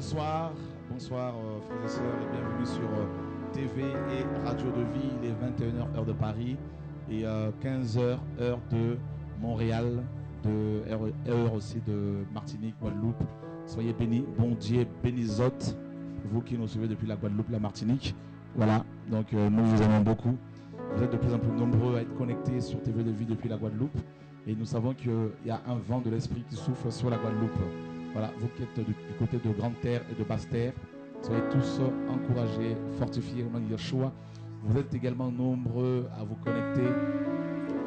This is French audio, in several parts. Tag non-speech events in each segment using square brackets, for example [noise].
bonsoir. Bonsoir, euh, frères et sœurs, et bienvenue sur euh, TV et Radio de Vie. Il est 21h, heure de Paris, et 15h, heure de Montréal, de, heure, aussi de Martinique, Guadeloupe. Soyez bénis. Bon Dieu, bénisote, vous qui nous suivez depuis la Guadeloupe, la Martinique. Voilà, donc euh, nous vous aimons beaucoup. Vous êtes de plus en plus nombreux à être connectés sur TV de Vie depuis la Guadeloupe. Et nous savons qu'il y a un vent de l'esprit qui souffle sur la Guadeloupe. Voilà, vous qui êtes du, côté de Grande Terre et de Basse Terre, soyez tous encouragés, fortifiés, au nom. Vous êtes également nombreux à vous connecter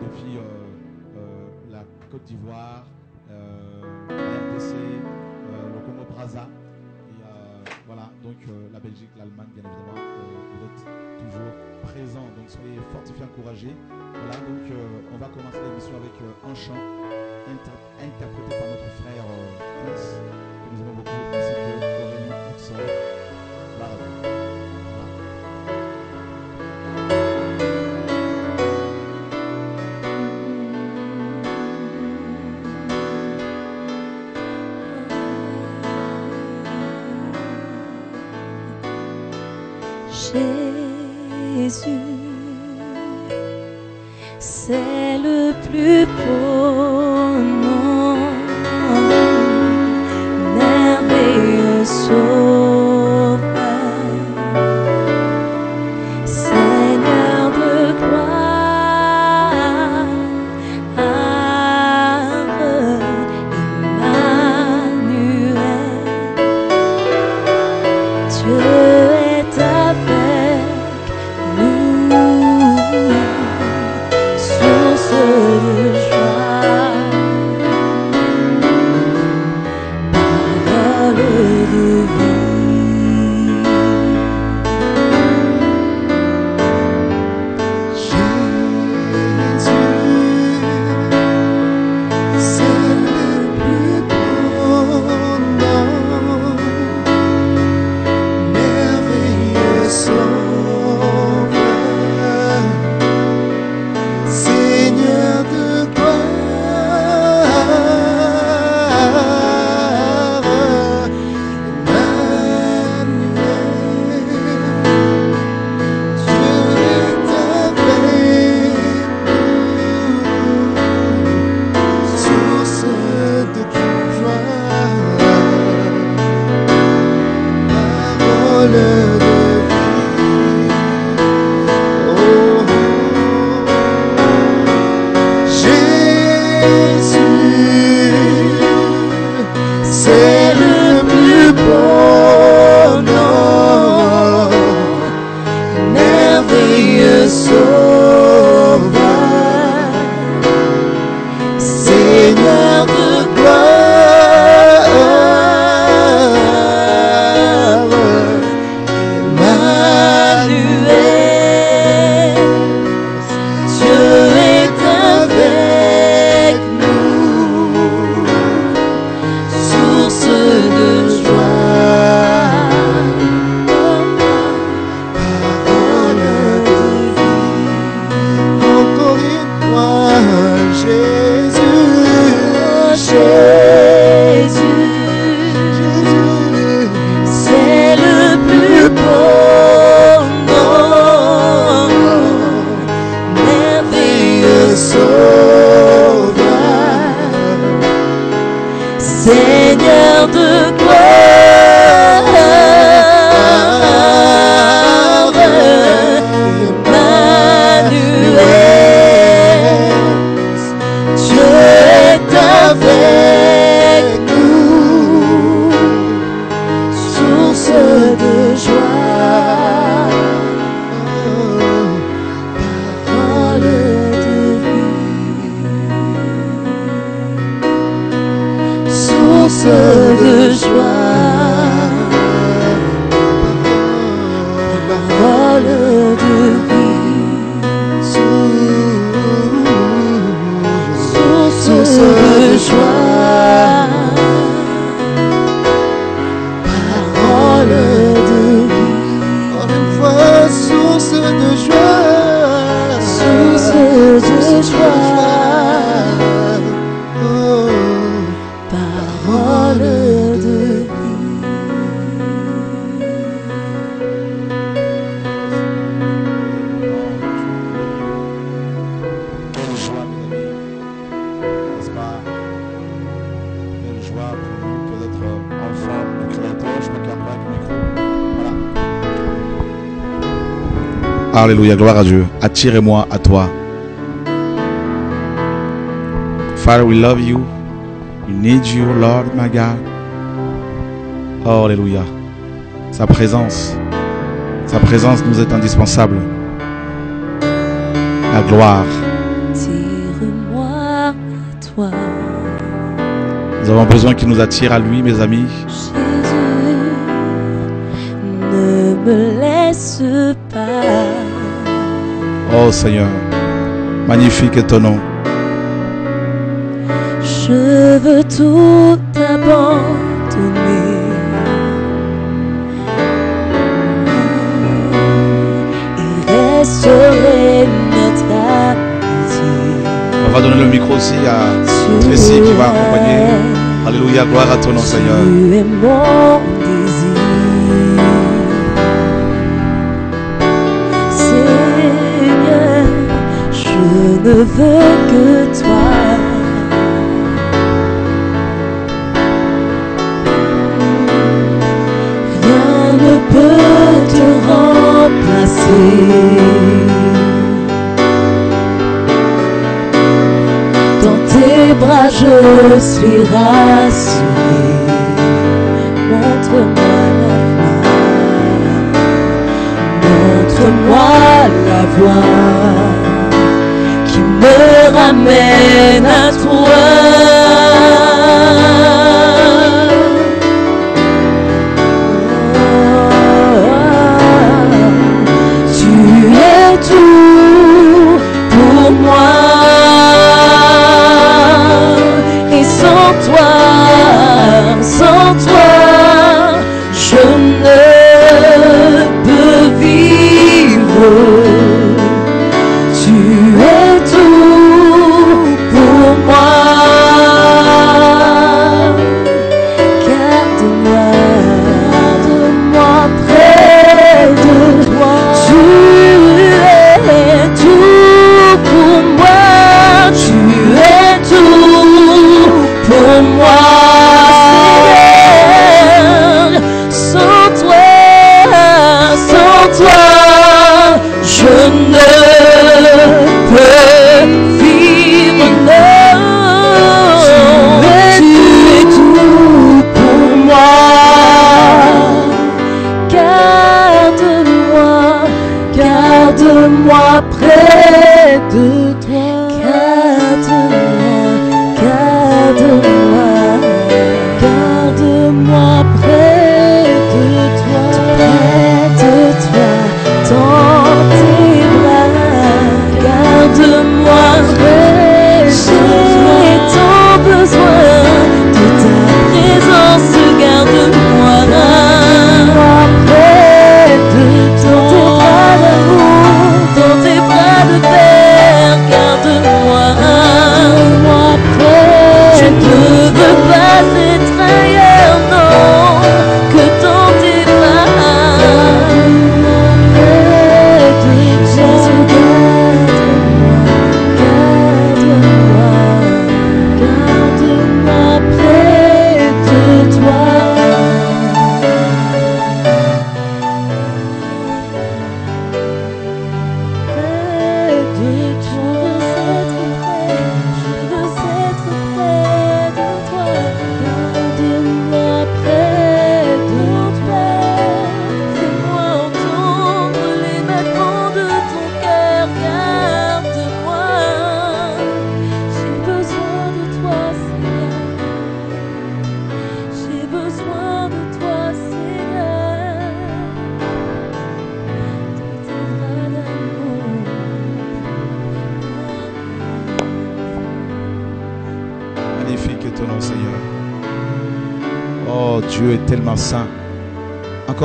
depuis euh, euh, la Côte d'Ivoire, euh, la RDC, le Congo Brazza. Et euh, voilà, donc la Belgique, l'Allemagne, bien évidemment, vous êtes toujours présents. Donc soyez fortifiés, encouragés. Voilà, donc on va commencer l'émission avec un chant interprété par notre frère euh, Prince, Alléluia, gloire à Dieu. Attirez-moi à toi. Father, we love you. We need you, Lord, my God. Oh, Alléluia. Sa présence, sa présence nous est indispensable. La gloire. Tire-moi à toi, Nous avons besoin qu'il nous attire à lui, mes amis. Jésus. Ne me laisse pas. Oh Seigneur, magnifique est ton nom. Je veux tout abandonner. Et restaurer notre amitié. On va donner le micro aussi à Tracy qui va accompagner. Alléluia, gloire à ton nom, Seigneur. Tu es mon ne veux que toi. Rien ne peut te remplacer. Dans tes bras je suis rassuré. Montre-moi la voie. Montre-moi la voie me ramène à toi. Tu es tout pour moi. Et sans toi, sans toi,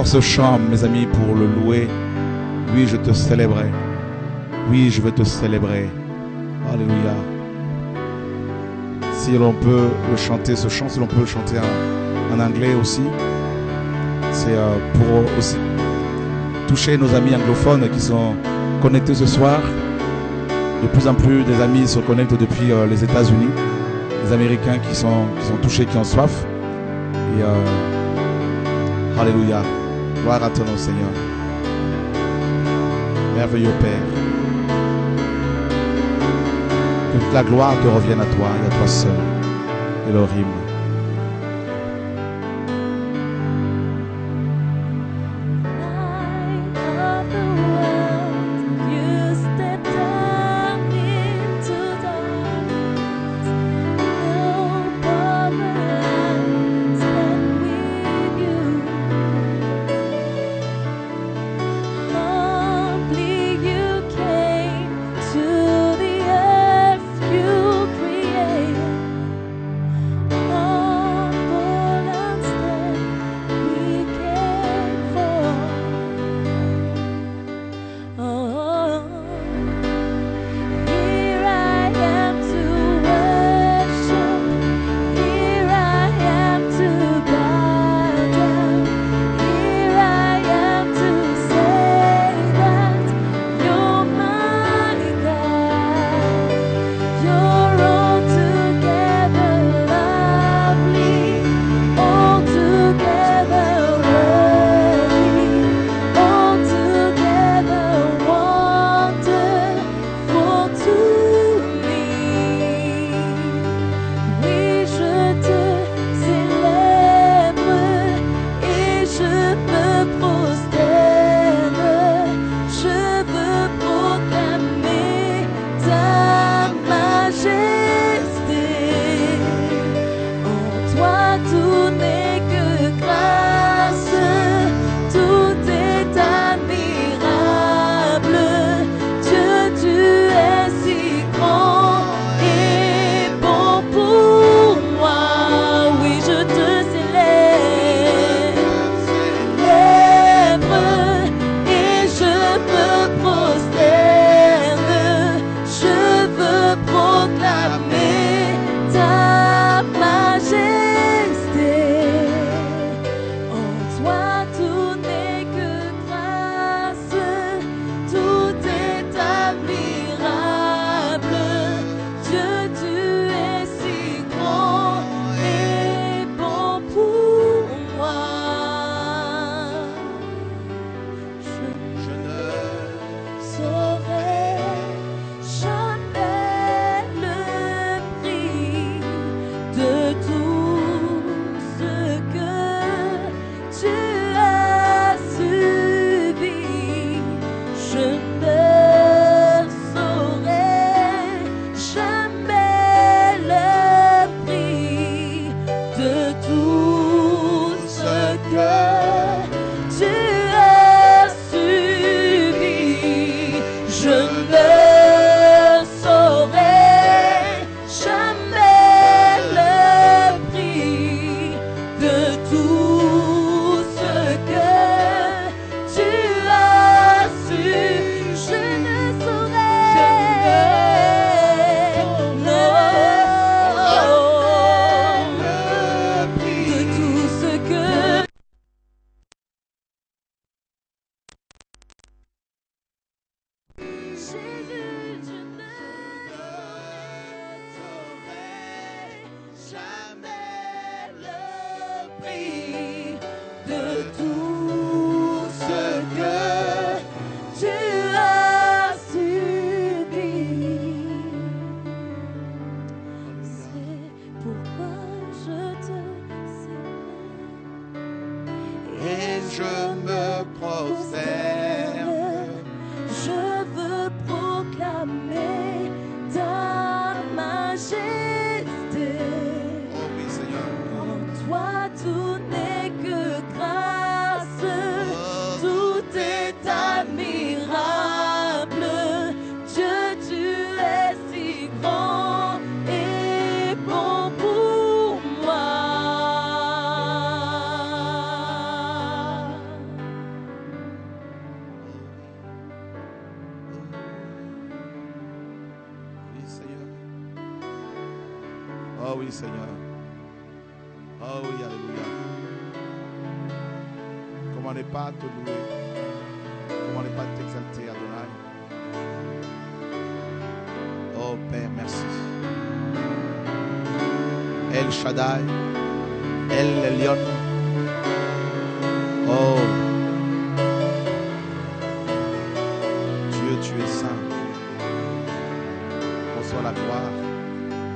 ce chant, mes amis, pour le louer. Oui, je te célébrerai. Oui, je veux te célébrer. Alléluia. Si l'on peut le chanter, ce chant, si l'on peut le chanter en, anglais aussi, c'est euh, pour aussi toucher nos amis anglophones qui sont connectés ce soir. De plus en plus, des amis se connectent depuis euh, les États-Unis les Américains qui sont, qui sont touchés, qui ont soif. Et euh, Alléluia. Gloire à ton nom, Seigneur. Merveilleux Père. Toute la gloire te revienne à toi et à toi seul. Elohim.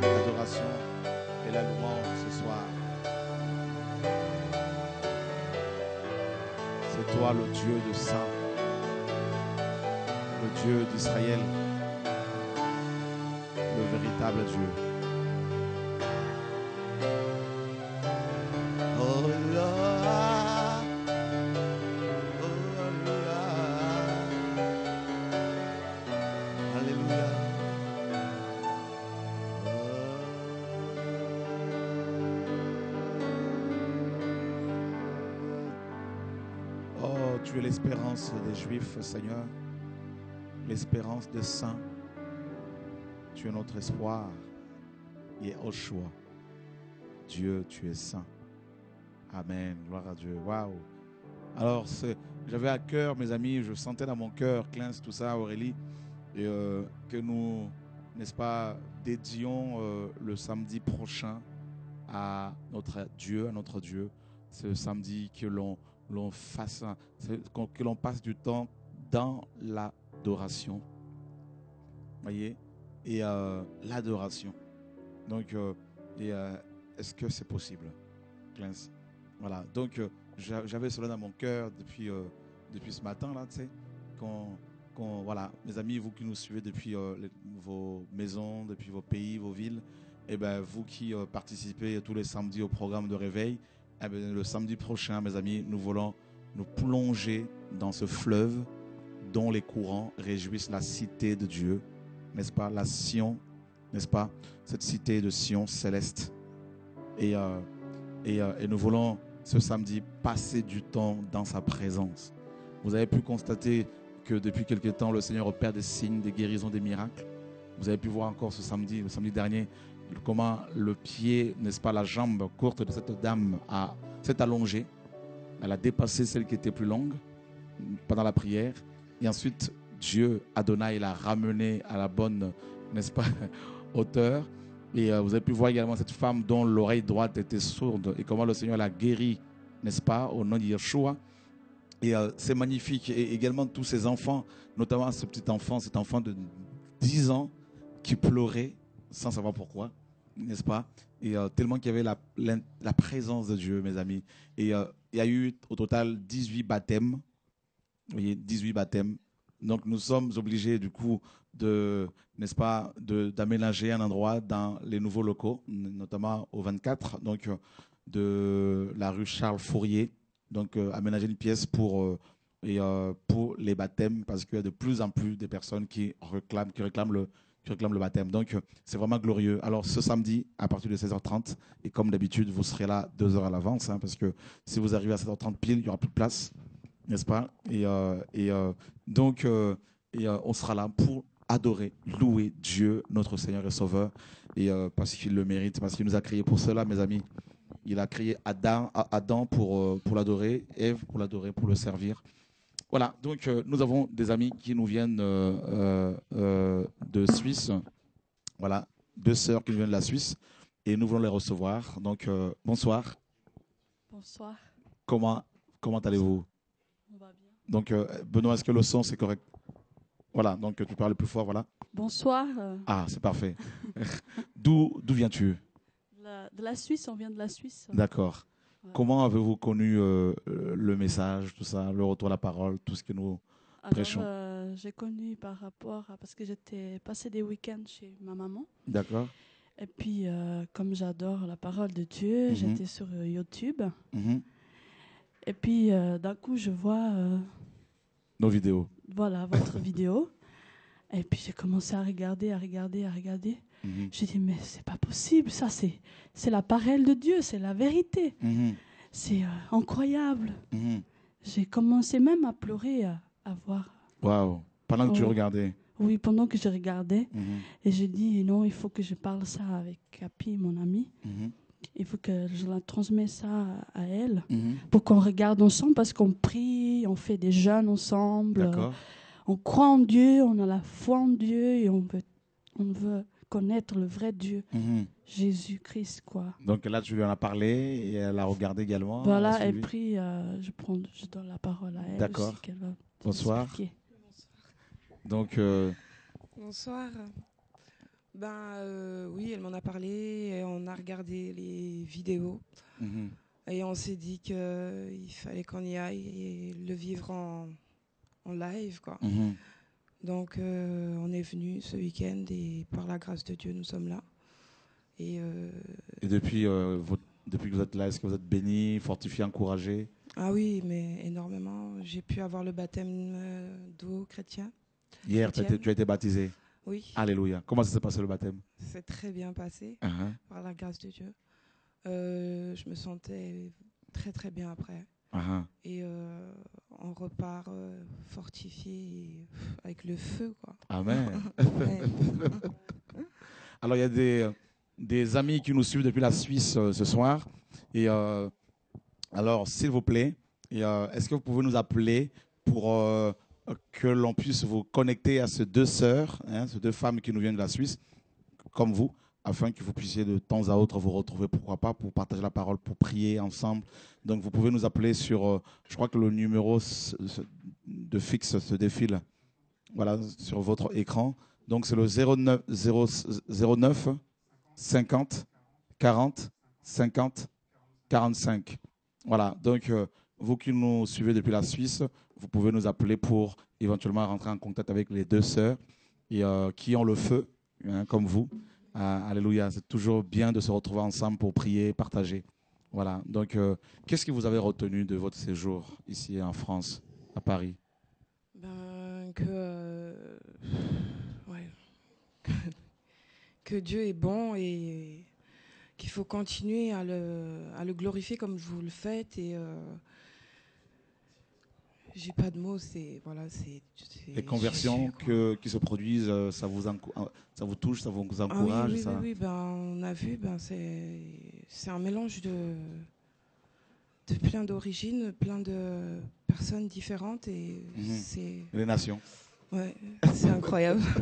l'adoration et la louange ce soir. C'est toi le Dieu de saint, le Dieu d'Israël, le véritable Dieu. Tu es l'espérance des Juifs, Seigneur, l'espérance des saints. Tu es notre espoir. Et au choix, Dieu, tu es saint. Amen. Gloire à Dieu. Waouh. Alors, j'avais à cœur, mes amis, je sentais dans mon cœur, Clins, tout ça, Aurélie, euh, que nous, n'est-ce pas, dédions euh, le samedi prochain à notre Dieu, à notre Dieu. Ce samedi que l'on l'on fasse, que l'on passe du temps dans l'adoration. Voyez? Et euh, l'adoration. Donc, euh, euh, est-ce que c'est possible, Voilà. Donc, j'a- j'avais cela dans mon cœur depuis, depuis ce matin, là, tu sais, qu'on qu'on- voilà, mes amis, vous qui nous suivez depuis vos maisons, depuis vos pays, vos villes, et ben vous qui participez tous les samedis au programme de réveil, eh le samedi prochain, mes amis, nous voulons nous plonger dans ce fleuve dont les courants réjouissent la cité de Dieu, n'est-ce pas, la Sion, n'est-ce pas, cette cité de Sion céleste. Et, euh, et, euh, et nous voulons ce samedi passer du temps dans sa présence. Vous avez pu constater que depuis quelque temps, le Seigneur opère des signes, des guérisons, des miracles. Vous avez pu voir encore ce samedi, le samedi dernier, comment le pied, n'est-ce pas, la jambe courte de cette dame a, s'est allongée. Elle a dépassé celle qui était plus longue pendant la prière. Et ensuite, Dieu, Adonai, l'a ramenée à la bonne, n'est-ce pas, [laughs] hauteur. Et euh, vous avez pu voir également cette femme dont l'oreille droite était sourde et comment le Seigneur l'a guérie, n'est-ce pas, au nom de Yeshua. Et euh, c'est magnifique. Et également tous ces enfants, notamment ce petit enfant, cet enfant de 10 ans qui pleurait sans savoir pourquoi, n'est-ce pas? Et euh, tellement qu'il y avait la, la présence de Dieu, mes amis. Et euh, il y a eu au total 18 baptêmes. Vous voyez, 18 baptêmes. Donc nous sommes obligés du coup de, n'est-ce pas, d'aménager un endroit dans les nouveaux locaux, notamment au 24, donc euh, de la rue Charles Fourier. Donc aménager une pièce pour, et, pour les baptêmes parce qu'il y a de plus en plus de personnes qui réclament, qui réclament le, qui réclament le baptême. Donc euh, c'est vraiment glorieux. Alors ce samedi à partir de 16h30 et comme d'habitude vous serez là deux heures à l'avance hein, parce que si vous arrivez à 16h30 pile il y aura plus de place, n'est-ce pas? Et, euh, et euh, donc et, on sera là pour adorer, louer Dieu, notre Seigneur et Sauveur, et parce qu'il le mérite, parce qu'il nous a créés pour cela, mes amis. Il a créé Adam, Adam pour, pour l'adorer, Ève pour l'adorer, pour le servir. Voilà, donc euh, nous avons des amis qui nous viennent euh, euh, de Suisse. Voilà, deux sœurs qui nous viennent de la Suisse et nous voulons les recevoir. Donc bonsoir, Bonsoir, comment, comment allez-vous? On va bien. Donc Benoît, est-ce que le son c'est correct? Voilà, donc tu parles plus fort, voilà. Bonsoir. Ah, c'est parfait. [laughs] D'où d'où viens-tu? De la Suisse, on vient de la Suisse. D'accord. Comment avez-vous connu euh, le message, tout ça, le retour à la parole, tout ce que nous... Alors, prêchons? euh, j'ai connu par rapport à parce que j'étais passé des week-ends chez ma maman. D'accord Et puis, euh, comme j'adore la parole de Dieu, Mhm. j'étais sur YouTube. Mhm. Et puis, d'un coup, je vois, Nos vidéos. voilà, votre [laughs] vidéo. Et puis, j'ai commencé à regarder, à regarder, à regarder. Mhm. J'ai dit, mais c'est pas possible, ça, c'est, c'est la parole de Dieu, c'est la vérité. Mhm. C'est euh, incroyable. Mhm. J'ai commencé même à pleurer, à, à voir. Waouh. Pendant que tu Oh. regardais. Oui, pendant que je regardais. Et j'ai dit, non, il faut que je parle ça avec Capi, mon ami. Il faut que je la transmets ça à elle pour qu'on regarde ensemble parce qu'on prie, on fait des jeûnes ensemble. D'accord. On croit en Dieu, on a la foi en Dieu et on veut, on veut connaître le vrai Dieu, Mhm. Jésus-Christ, quoi. Donc là, tu lui en as parlé et elle a regardé également. elle a voilà, suivi. puis euh, je, prends, je donne la parole à elle. D'accord. Bonsoir. expliquer. Donc, euh, Bonsoir. Ben euh, oui, elle m'en a parlé, et on a regardé les vidéos. mhm. Et Et on s'est dit qu'il fallait qu'on y aille et le vivre en, en live. Quoi. Mhm. Donc euh, on est venu ce week-end et par la grâce de Dieu, nous sommes là. Et euh, Et depuis, euh, votre- depuis que vous êtes là, est-ce que vous êtes béni, fortifié, encouragé? Ah oui, mais énormément. J'ai pu avoir le baptême d'eau chrétien. Hier, tu as été- Chrétienne. tu as été baptisé. Oui, Alléluia. Comment ça s'est passé le baptême? C'est très bien passé Mhm. par la grâce de Dieu. Je me sentais très très bien après. Mhm. Et euh, on repart euh, fortifié avec le feu. Quoi. [laughs] [laughs] Amen. Alors, il y a des, des amis qui nous suivent depuis la Suisse euh, ce soir. Et alors, s'il vous plaît, est-ce que vous pouvez nous appeler pour que l'on puisse vous connecter à ces deux sœurs, hein, ces deux femmes qui nous viennent de la Suisse, comme vous, afin que vous puissiez de temps à autre vous retrouver, pourquoi pas, pour partager la parole, pour prier ensemble. Donc, vous pouvez nous appeler sur, euh, je crois que le numéro de fixe se défile, voilà, sur votre écran. Donc, c'est le 09, 0 09 50 40 50 45. Voilà. Donc, euh, vous qui nous suivez depuis la Suisse, vous pouvez nous appeler pour éventuellement rentrer en contact avec les deux sœurs et, euh, qui ont le feu, hein, comme vous. Ah, alléluia. C'est toujours bien de se retrouver ensemble pour prier, partager. Voilà. Donc, euh, qu'est-ce que vous avez retenu de votre séjour ici en France, à Paris? Ben, que, euh, ouais. que Dieu est bon et qu'il faut continuer à le, à le glorifier comme vous le faites. Et euh, j'ai pas de mots, c'est voilà, c'est c'est Les conversions que, qui se produisent, euh, ça vous, euh, ça vous touche, ça vous Ah oui, encourage oui, ça... oui, oui, ben, on a vu, ben, c'est c'est un mélange de, de plein d'origines, plein de personnes différentes et Mhm. c'est Les nations. ouais, c'est incroyable. [laughs]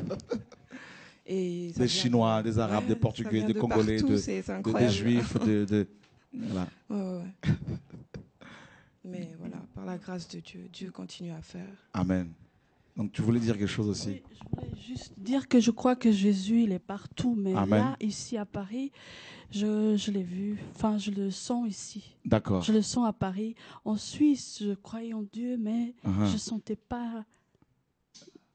Et Des vient Chinois, de- des Arabes, des Portugais, des de Congolais, partout, de- c'est c'est de- des. Juifs, de, de- [laughs] voilà. Ouais, ouais, ouais. Mais voilà, par la grâce de Dieu, Dieu continue à faire. Amen. Donc tu voulais dire quelque chose aussi? Oui, je voulais juste dire que je crois que Jésus, il est partout. Mais Amen. là, ici à Paris, je, je l'ai vu. Enfin, je le sens ici. D'accord. Je le sens à Paris. En Suisse, je croyais en Dieu, mais Mhm. je sentais pas.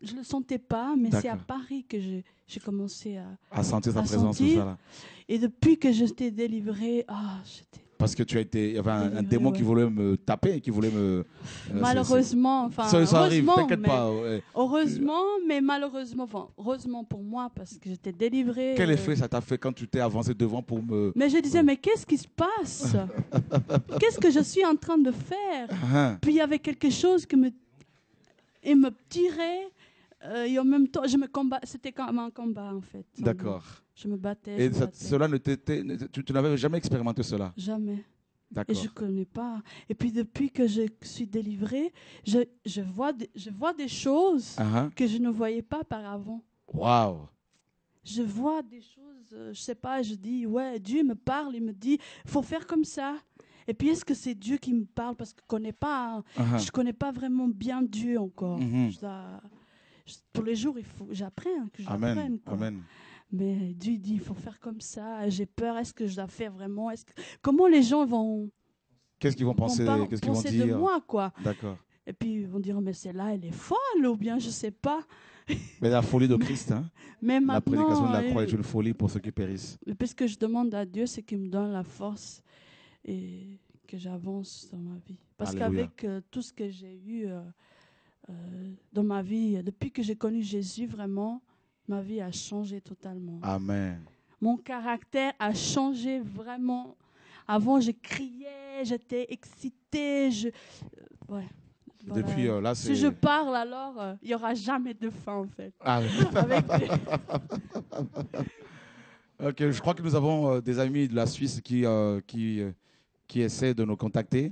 Je le sentais pas, mais c'est à. Paris que j'ai j'ai commencé à. À sentir sa à présence, tout sentir. ça là. Et depuis que j'étais délivrée, ah, j'étais. Parce que tu as été, il y avait un, un démon qui voulait me taper, qui voulait me. euh, Malheureusement, enfin, ça, ça arrive, t'inquiète pas. ouais. Heureusement, mais malheureusement, enfin, heureusement pour moi parce que j'étais délivrée. Quel euh, effet ça t'a fait quand tu t'es avancé devant pour me. Mais je disais, mais qu'est-ce qui se passe? [laughs] Qu'est-ce que je suis en train de faire? Hein, Puis il y avait quelque chose qui me, et me tirait. Euh, et en même temps, je me combat. C'était comme un combat en fait. D'accord. Je me battais. Et je me ça- battais. cela ne t'était. ne- Tu, tu n'avais jamais expérimenté cela? Jamais. Et je connais pas. Et puis depuis que je suis délivrée, je, je, vois, des, je vois des choses Ah, que je ne voyais pas par avant. Waouh. je vois des choses, euh, je sais pas, je dis, ouais, Dieu me parle, il me dit, faut faire comme ça. Et puis, est-ce que c'est Dieu qui me parle? Parce que je connais pas, hein, Ah, je connais pas vraiment bien Dieu encore. Dois- je- tous les jours, il faut, j'apprends, que j'apprenne. Amen. Mais Dieu dit, il faut faire comme ça. J'ai peur. Est-ce que je dois faire vraiment Est-ce que... Comment les gens vont, Qu'est-ce qu'ils vont penser Qu'est-ce qu'ils vont penser de dire? moi, quoi D'accord. Et puis ils vont dire, mais c'est là, elle est folle, ou bien je sais pas. [laughs] Mais la folie de Christ, hein. Mais la prédication de la croix euh, est une folie pour ceux qui périssent. Mais ce que je demande à Dieu, c'est qu'il me donne la force et que j'avance dans ma vie. Parce qu'avec euh, tout ce que j'ai eu euh, euh, dans ma vie, depuis que j'ai connu Jésus, vraiment, ma vie a changé totalement. Amen. Mon caractère a changé vraiment. Avant, je criais, j'étais excitée. Je... euh, ouais. Voilà. Depuis euh, là, c'est. si je parle, alors euh, il n'y aura jamais de fin, en fait. Ah, [laughs] [laughs] je crois que nous avons euh, des amis de la Suisse qui, qui, qui essaient de nous contacter.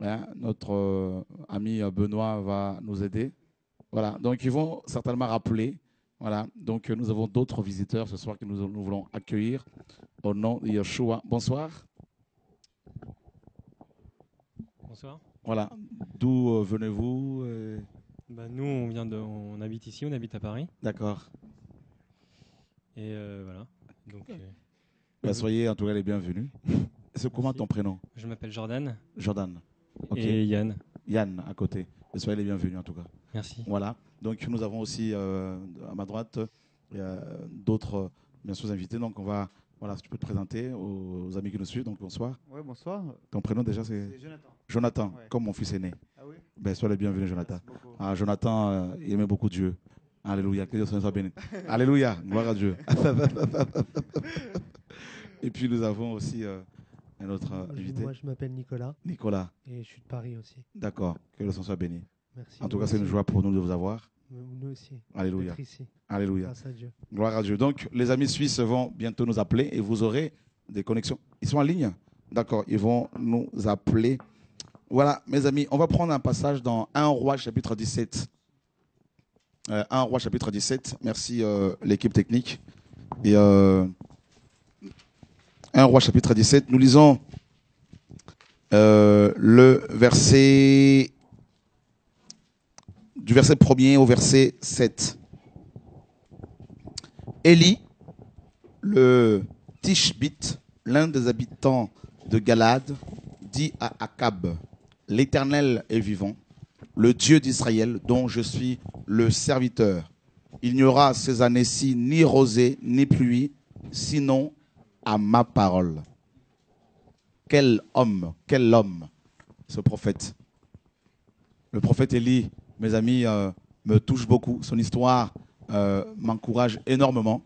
Hein, Notre euh, ami euh, Benoît va nous aider. Voilà, donc ils vont certainement rappeler. Voilà, donc euh, nous avons d'autres visiteurs ce soir que nous, nous voulons accueillir au nom de Yeshua. Bonsoir. Bonsoir. Voilà, d'où euh, venez-vous euh, Bah, nous, on vient de, on habite ici, on habite à Paris, D'accord. et voilà. Donc, Bah, soyez en tout cas les bienvenus. C'est comment ton prénom? Je m'appelle Jordan Jordan. Ok. et Yann. Yann à côté. Soyez les bienvenus en tout cas. Merci. Voilà. Donc nous avons aussi euh, à ma droite euh, d'autres euh, bien sûr invités. Donc on va voilà, si tu peux te présenter aux, aux amis qui nous suivent. Donc bonsoir. Ouais, bonsoir. Ton prénom déjà c'est Jonathan. Jonathan, Ouais. comme mon fils aîné. Ah oui Ben sois le bienvenu Jonathan. Ah, Jonathan, euh, il aimait beaucoup Dieu. Alléluia, que Dieu soit béni. [laughs] Alléluia, gloire à Dieu. [laughs] Et puis nous avons aussi euh, un autre euh, invité, Moi, je m'appelle Nicolas Nicolas. et je suis de Paris aussi. D'accord, que le sang soit béni. Merci. En tout cas, c'est une joie pour nous de vous avoir. Nous aussi. Alléluia, ici, alléluia. grâce à Dieu. Gloire à Dieu. Donc, les amis suisses vont bientôt nous appeler et vous aurez des connexions. Ils sont en ligne D'accord, ils vont nous appeler. Voilà, mes amis, on va prendre un passage dans 1 roi chapitre 17. Euh, 1 roi chapitre 17. Merci euh, l'équipe technique. Et euh, 1 roi chapitre 17. Nous lisons euh, le verset du verset 1er au verset 7. Élie, le Tishbite, l'un des habitants de Galade, dit à Akab, L'Éternel est vivant, le Dieu d'Israël, dont je suis le serviteur. Il n'y aura ces années-ci ni rosée ni pluie, sinon à ma parole. Quel homme, quel homme, ce prophète. Le prophète Élie, mes amis, euh, me touche beaucoup. Son histoire euh, m'encourage énormément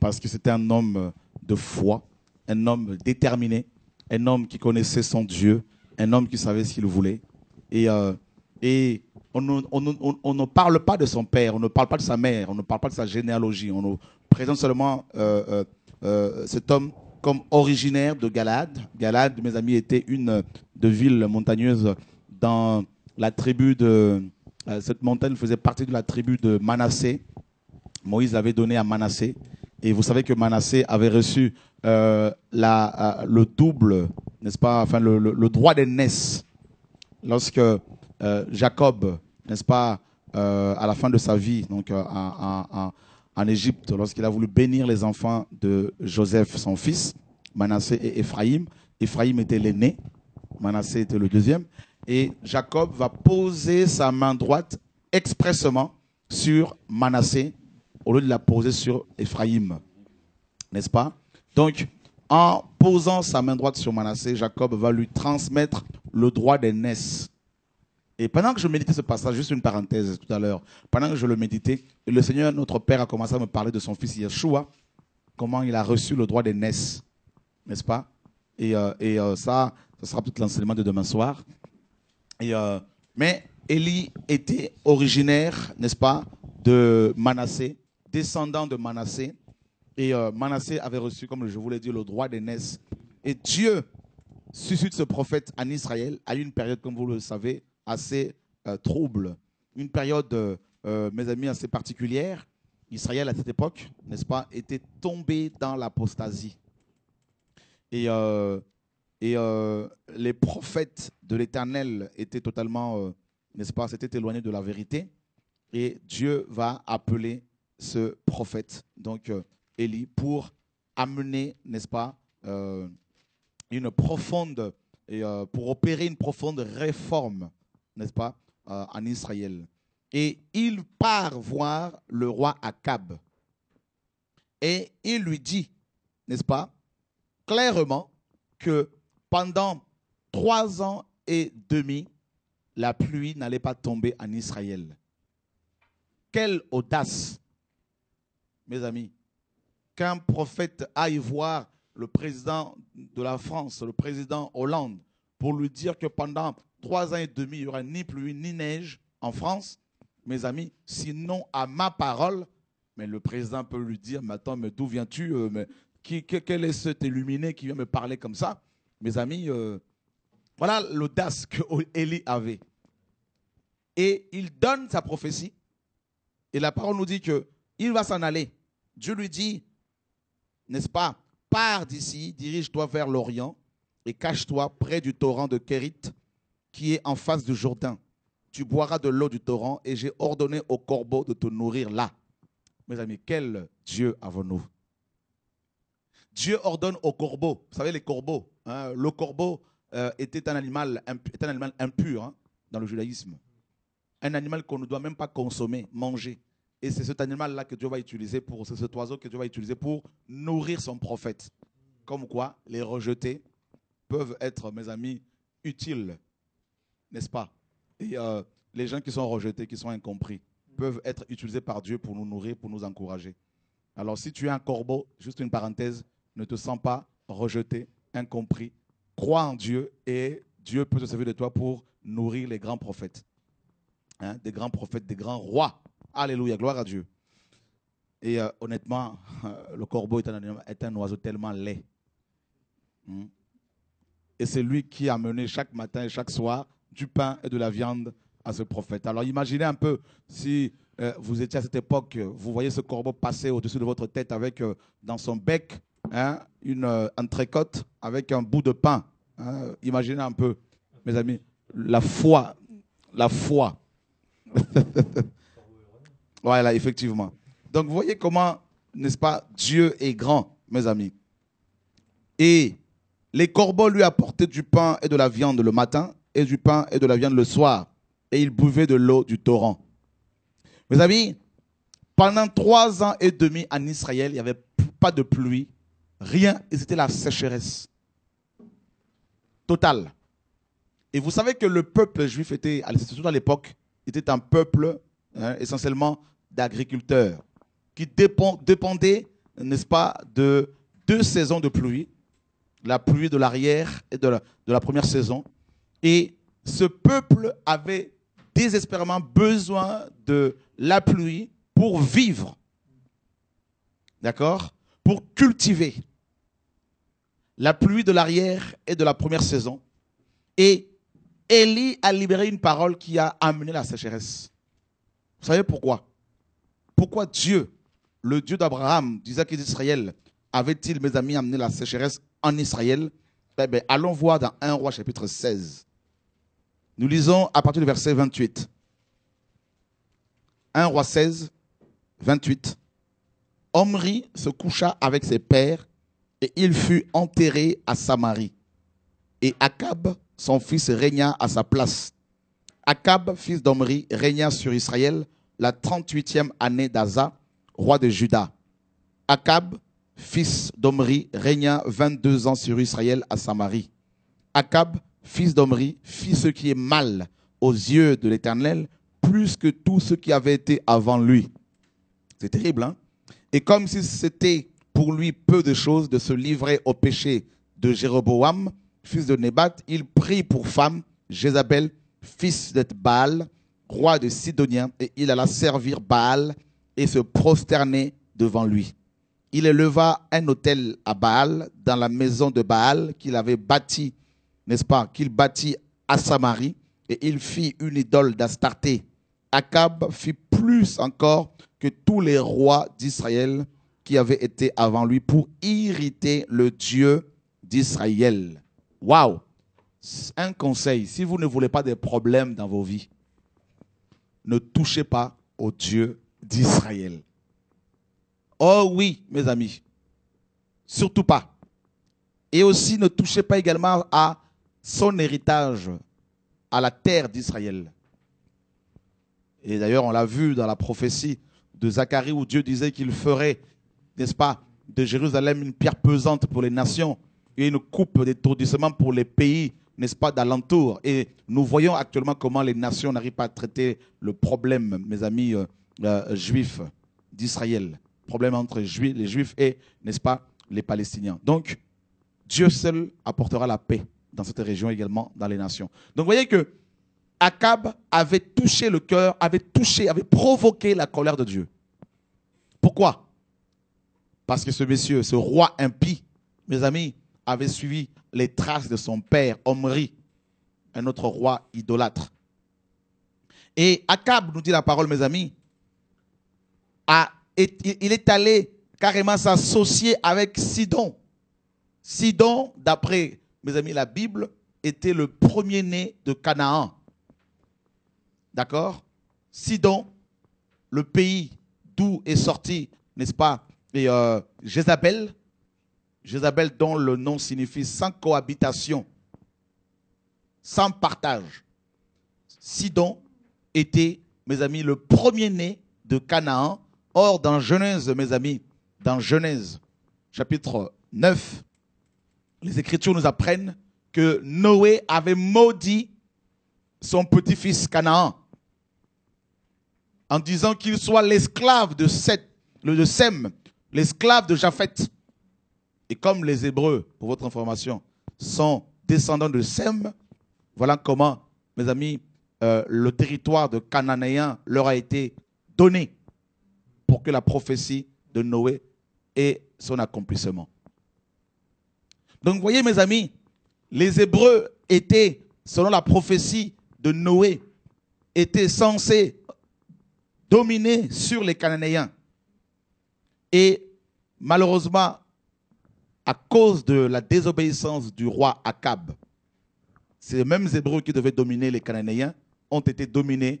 parce que c'était un homme de foi, un homme déterminé, un homme qui connaissait son Dieu, un homme qui savait ce qu'il voulait. Et, euh, et on, on on- ne parle pas de son père, on ne parle pas de sa mère, on ne parle pas de sa généalogie. On nous présente seulement euh, cet homme comme originaire de Galade. Galade, mes amis, était une de villes montagneuses dans la tribu de... euh, cette montagne faisait partie de la tribu de Manassé. Moïse l'avait donné à Manassé. Et vous savez que Manassé avait reçu euh, la, le double, n'est-ce pas, enfin le, le- le droit d'aînesse lorsque Jacob, n'est-ce pas, à la fin de sa vie, donc en, en- en- Égypte, lorsqu'il a voulu bénir les enfants de Joseph, son fils, Manassé et Éphraïm, Éphraïm était l'aîné, Manassé était le deuxième, et Jacob va poser sa main droite expressément sur Manassé au lieu de la poser sur Éphraïm. N'est-ce pas? Donc, en posant sa main droite sur Manassé, Jacob va lui transmettre le droit d'aînesse. Et pendant que je méditais ce passage, juste une parenthèse tout à l'heure, pendant que je le méditais, le Seigneur, notre Père, a commencé à me parler de son fils Yeshua, comment il a reçu le droit d'aînesse, n'est-ce pas? Et, euh, et euh, ça, ce sera peut-être l'enseignement de demain soir. Et, euh, mais Élie était originaire, n'est-ce pas, de Manassé, descendant de Manassé. Et euh, Manassé avait reçu, comme je vous l'ai dit, le droit d'aînesse. Et Dieu suscite ce prophète en Israël à une période, comme vous le savez, assez euh, trouble. Une période, euh, euh, mes amis, assez particulière. Israël, à cette époque, n'est-ce pas, était tombé dans l'apostasie. Et, euh, et les prophètes de l'Éternel étaient totalement, n'est-ce pas, s'étaient éloignés de la vérité. Et Dieu va appeler ce prophète, donc Élie, pour amener, n'est-ce pas, une profonde, et, pour opérer une profonde réforme, n'est-ce pas, euh, en Israël. Et il part voir le roi Akab. Et il lui dit, n'est-ce pas, clairement que pendant trois ans et demi, la pluie n'allait pas tomber en Israël. Quelle audace, mes amis, qu'un prophète aille voir le président de la France, le président Hollande, pour lui dire que pendant trois ans et demi, il n'y aura ni pluie ni neige en France. Mes amis, sinon à ma parole, mais le président peut lui dire, mais attends, mais d'où viens-tu euh, qui, que- Quel est cet illuminé qui vient me parler comme ça? Mes amis, euh, voilà l'audace que Élie avait. Et il donne sa prophétie. Et la parole nous dit que il va s'en aller. Dieu lui dit, n'est-ce pas, pars d'ici, dirige-toi vers l'Orient et cache-toi près du torrent de Kérit qui est en face du Jourdain. Tu boiras de l'eau du torrent et j'ai ordonné au corbeau de te nourrir là. Mes amis, quel Dieu avons-nous? Dieu ordonne aux corbeaux, vous savez les corbeaux, hein, le corbeau euh, était, un animal impur hein, dans le judaïsme. Un animal qu'on ne doit même pas consommer, manger. Et c'est cet animal-là que Dieu va utiliser pour, c'est cet oiseau que Dieu va utiliser pour nourrir son prophète. Comme quoi, les rejetés peuvent être, mes amis, utiles, n'est-ce pas? Et euh, les gens qui sont rejetés, qui sont incompris, peuvent être utilisés par Dieu pour nous nourrir, pour nous encourager. Alors si tu es un corbeau, juste une parenthèse, ne te sens pas rejeté, incompris. Crois en Dieu et Dieu peut se servir de toi pour nourrir les grands prophètes. Hein, des grands prophètes, des grands rois. Alléluia, gloire à Dieu. Et euh, honnêtement, [laughs] le corbeau est un, animal- est un oiseau tellement laid. Hmm. Et c'est lui qui a mené chaque matin et chaque soir du pain et de la viande à ce prophète. Alors imaginez un peu si euh, vous étiez à cette époque, vous voyez ce corbeau passer au-dessus de votre tête avec euh, dans son bec hein, une euh, entrecôte avec un bout de pain. hein. Imaginez un peu, mes amis, la foi, la foi. [laughs] voilà, effectivement. Donc vous voyez comment, n'est-ce pas, Dieu est grand, mes amis. Et les corbeaux lui apportaient du pain et de la viande le matin et du pain et de la viande le soir. Et il buvait de l'eau du torrent. Mes amis, pendant trois ans et demi en Israël, il n'y avait pas de pluie, rien, et c'était la sécheresse totale. Et vous savez que le peuple juif était, surtout à l'époque, était un peuple hein, essentiellement d'agriculteurs qui dépend- dépendait, n'est-ce pas, de deux saisons de pluie, la pluie de l'arrière et de la première saison. Et ce peuple avait désespérément besoin de la pluie pour vivre. D'accord? Pour cultiver. La pluie de l'arrière et de la première saison. Et Élie a libéré une parole qui a amené la sécheresse. Vous savez pourquoi? Pourquoi Dieu, le Dieu d'Abraham, d'Isaac et d'Israël, avait-il, mes amis, amené la sécheresse en Israël? Eh bien, allons voir dans 1 roi chapitre 16. Nous lisons à partir du verset 28. 1 roi 16, 28. Omri se coucha avec ses pères et il fut enterré à Samarie. Et Akab, son fils, régna à sa place. Akab, fils d'Omri, régna sur Israël la 38e année d'Asa, roi de Juda. Akab, fils d'Omri, régna 22 ans sur Israël à Samarie. Akab, fils d'Omri, fit ce qui est mal aux yeux de l'Éternel, plus que tout ce qui avait été avant lui. C'est terrible, hein? Et comme si c'était pour lui peu de choses de se livrer au péché de Jéroboam, fils de Nébat, il prit pour femme Jézabel, fils de Baal, roi de Sidonien, et il alla servir Baal et se prosterner devant lui. Il éleva un autel à Baal dans la maison de Baal qu'il avait bâtie, n'est-ce pas, qu'il bâtit à Samarie, et il fit une idole d'Astarté. Akab fit plus encore que tous les rois d'Israël qui avaient été avant lui pour irriter le Dieu d'Israël. Waouh! Un conseil, si vous ne voulez pas des problèmes dans vos vies, ne touchez pas au Dieu d'Israël. Oh oui, mes amis, surtout pas. Et aussi ne touchez pas également à son héritage, à la terre d'Israël. Et d'ailleurs, on l'a vu dans la prophétie de Zacharie où Dieu disait qu'il ferait, n'est-ce pas, de Jérusalem une pierre pesante pour les nations et une coupe d'étourdissement pour les pays, n'est-ce pas, d'alentour. Et nous voyons actuellement comment les nations n'arrivent pas à traiter le problème, mes amis euh, euh, juifs d'Israël. Problème entre les juifs et, n'est-ce pas, les Palestiniens. Donc, Dieu seul apportera la paix dans cette région également, dans les nations. Donc, vous voyez que Akab avait touché le cœur, avait touché, avait provoqué la colère de Dieu. Pourquoi? Parce que ce monsieur, ce roi impie, mes amis, avait suivi les traces de son père, Omri, un autre roi idolâtre. Et Akab, nous dit la parole, mes amis, a, il est allé carrément s'associer avec Sidon. Sidon, d'après, mes amis, la Bible, était le premier-né de Canaan. D'accord? Sidon, le pays d'où est sorti, n'est-ce pas, et, euh, Jézabel, Jézabel dont le nom signifie sans cohabitation, sans partage. Sidon était, mes amis, le premier-né de Canaan. Or, dans Genèse, mes amis, dans Genèse, chapitre 9, les Écritures nous apprennent que Noé avait maudit son petit-fils Canaan en disant qu'il soit l'esclave de Sem, l'esclave de Japheth. Et comme les Hébreux, pour votre information, sont descendants de Sem, voilà comment, mes amis, euh, le territoire de Cananéens leur a été donné pour que la prophétie de Noé ait son accomplissement. Donc, vous voyez, mes amis, les Hébreux étaient, selon la prophétie de Noé, étaient censés dominer sur les Cananéens. Et malheureusement, à cause de la désobéissance du roi Akab, ces mêmes Hébreux qui devaient dominer les Cananéens ont été dominés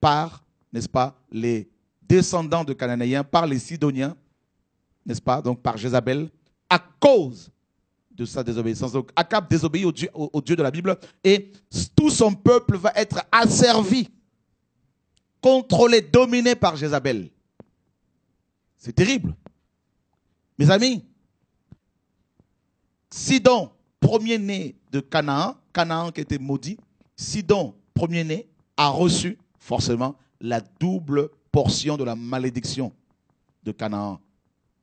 par, n'est-ce pas, les descendants de Cananéens, par les Sidoniens, n'est-ce pas, donc par Jézabel, à cause de sa désobéissance. Donc Akab désobéit au Dieu, au- au Dieu de la Bible et tout son peuple va être asservi, contrôlé, dominé par Jézabel. C'est terrible. Mes amis, Sidon, premier-né de Canaan, Canaan qui était maudit, Sidon, premier-né, a reçu forcément la double portion de la malédiction de Canaan.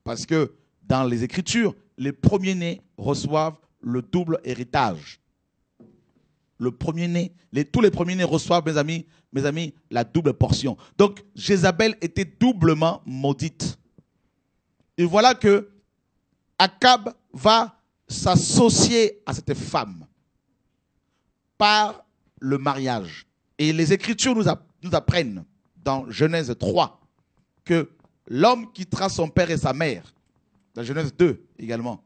Parce que dans les Écritures, les premiers-nés reçoivent le double héritage. Le premier-né, tous les premiers-nés reçoivent, mes amis, mes amis, la double portion. Donc, Jézabel était doublement maudite. Et voilà que Akab va s'associer à cette femme par le mariage. Et les Écritures nous apprennent dans Genèse 3 que l'homme quittera son père et sa mère, dans Genèse 2 également,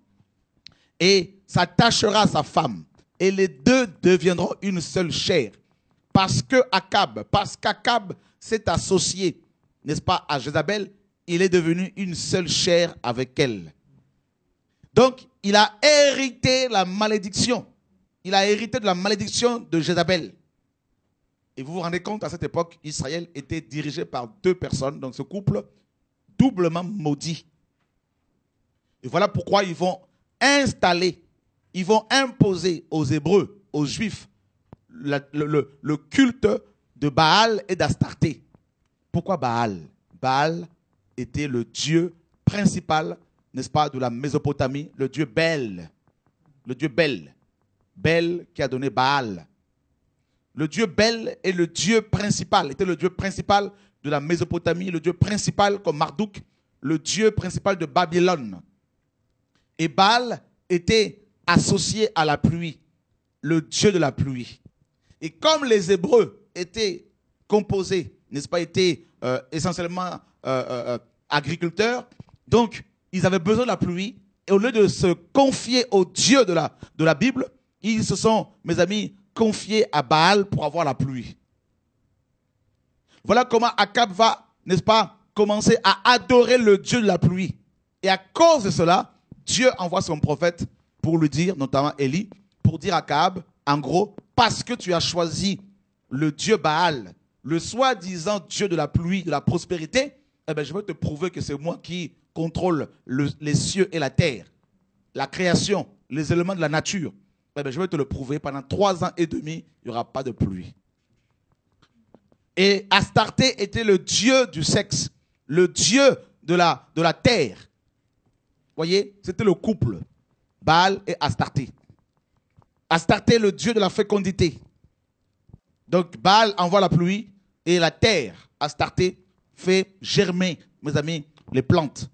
et s'attachera à sa femme, et les deux deviendront une seule chair. Parce que Akab, parce qu'Akab s'est associé, n'est-ce pas, à Jézabel, il est devenu une seule chair avec elle. Donc, il a hérité la malédiction. Il a hérité de la malédiction de Jézabel. Et vous vous rendez compte, à cette époque, Israël était dirigé par deux personnes, donc ce couple doublement maudit. Et voilà pourquoi ils vont installer, ils vont imposer aux Hébreux, aux Juifs, le culte de Baal et d'Astarté. Pourquoi Baal? Baal était le dieu principal, n'est-ce pas, de la Mésopotamie, le dieu Bel. Le dieu Bel. Bel qui a donné Baal. Le dieu Bel est le dieu principal, était le dieu principal de la Mésopotamie, le dieu principal comme Marduk, le dieu principal de Babylone. Et Baal était associé à la pluie, le dieu de la pluie. Et comme les Hébreux étaient composés, n'est-ce pas, étaient euh, essentiellement euh, euh, agriculteurs, donc ils avaient besoin de la pluie. Et au lieu de se confier au Dieu de la, de la Bible, ils se sont, mes amis, confiés à Baal pour avoir la pluie. Voilà comment Akab va, n'est-ce pas, commencer à adorer le Dieu de la pluie. Et à cause de cela, Dieu envoie son prophète pour lui dire, notamment Élie, pour dire à Akab, en gros, parce que tu as choisi le Dieu Baal, le soi-disant Dieu de la pluie, de la prospérité, eh ben, je vais te prouver que c'est moi qui contrôle le- les cieux et la terre, la création, les éléments de la nature. Eh ben, je vais te le prouver. Pendant trois ans et demi, il n'y aura pas de pluie. Et Astarté était le dieu du sexe, le dieu de la terre. Voyez, c'était le couple, Baal et Astarté. Astarté, le dieu de la fécondité. Donc Baal envoie la pluie et la terre, Astarté, fait germer, mes amis, les plantes,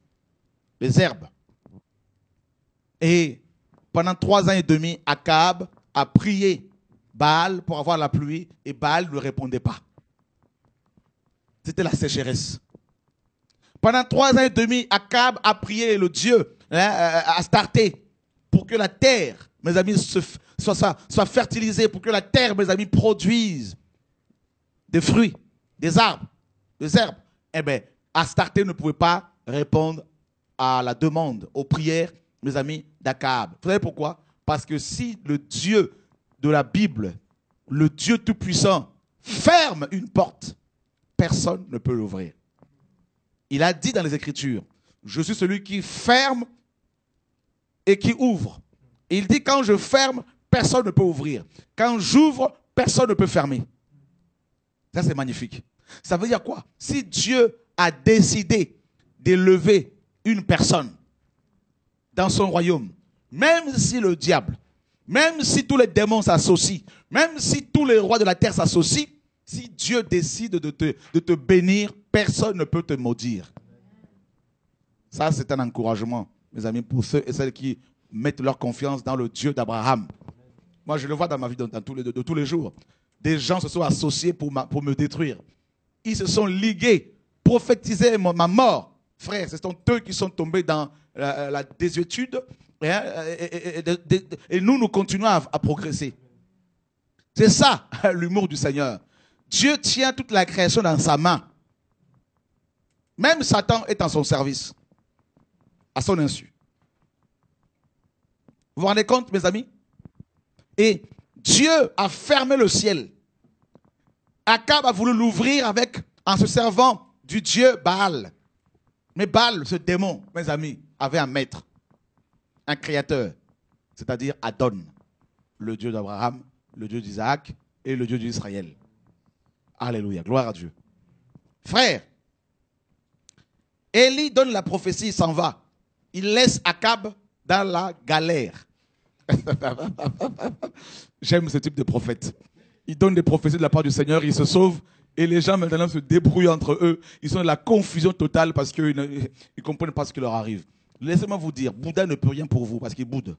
les herbes. Et pendant trois ans et demi, Akab a prié Baal pour avoir la pluie et Baal ne répondait pas. C'était la sécheresse. Pendant trois ans et demi, Akab a prié le Dieu hein, euh, Astarté pour que la terre, mes amis, soit, soit fertilisée, pour que la terre, mes amis, produise des fruits, des arbres, des herbes. Eh bien, Astarté ne pouvait pas répondre à la demande, aux prières mes amis, d'Akab. Vous savez pourquoi? Parce que si le Dieu de la Bible, le Dieu Tout-Puissant, ferme une porte, personne ne peut l'ouvrir. Il a dit dans les Écritures, je suis celui qui ferme et qui ouvre. Il dit, quand je ferme, personne ne peut ouvrir. Quand j'ouvre, personne ne peut fermer. Ça, c'est magnifique. Ça veut dire quoi? Si Dieu a décidé d'élever une personne dans son royaume, même si le diable, même si tous les démons s'associent, même si tous les rois de la terre s'associent, si Dieu décide de te, de te bénir, personne ne peut te maudire. Ça, c'est un encouragement, mes amis, pour ceux et celles qui mettent leur confiance dans le Dieu d'Abraham. Moi, je le vois dans ma vie de, tous les jours. Des gens se sont associés pour, pour me détruire. Ils se sont ligués, prophétisé mon- ma mort. Frère, ce sont eux qui sont tombés dans la, la désuétude. hein, et, nous, nous continuons à progresser. C'est ça, [laughs] l'humour du Seigneur. Dieu tient toute la création dans sa main. Même Satan est en son service, à son insu. Vous vous rendez compte, mes amis? Et Dieu a fermé le ciel. Akab a voulu l'ouvrir en se servant du Dieu Baal. Mais Baal, ce démon, mes amis, avait un maître, un créateur, c'est-à-dire Adon, le Dieu d'Abraham, le Dieu d'Isaac et le Dieu d'Israël. Alléluia, gloire à Dieu. Frère, Élie donne la prophétie, il s'en va. Il laisse Akab dans la galère. [laughs] J'aime ce type de prophète. Il donne des prophéties de la part du Seigneur, il se sauve, et les gens maintenant se débrouillent entre eux. Ils sont dans la confusion totale parce qu'ils ne comprennent pas ce qui leur arrive. Laissez-moi vous dire, Bouddha ne peut rien pour vous parce qu'il boude.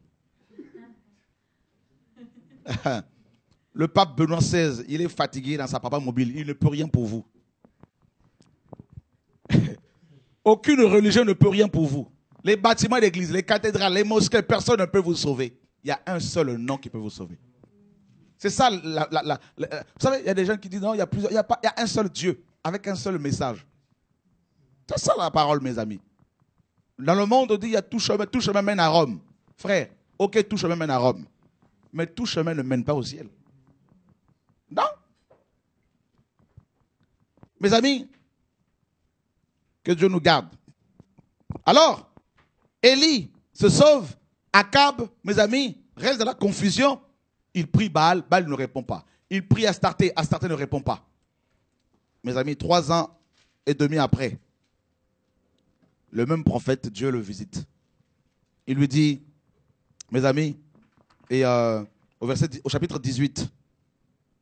[laughs] Le pape Benoît XVI, il est fatigué dans sa papa mobile, il ne peut rien pour vous. [laughs] Aucune religion ne peut rien pour vous. Les bâtiments d'église, les cathédrales, les mosquées, personne ne peut vous sauver. Il y a un seul nom qui peut vous sauver. C'est ça, la, la- vous savez, il y a des gens qui disent non, il y a il y a un seul Dieu avec un seul message. C'est ça la parole, mes amis. Dans le monde, on dit il y a tout chemin, tout chemin mène à Rome. Frère, ok, tout chemin mène à Rome. Mais tout chemin ne mène pas au ciel. Non. Mes amis, que Dieu nous garde. Alors, Élie se sauve. Akab, mes amis, reste dans la confusion. Il prie Baal, Baal ne répond pas. Il prie Astarté, Astarté ne répond pas. Mes amis, trois ans et demi après, le même prophète, Dieu le visite. Il lui dit, mes amis, et euh, au, chapitre 18,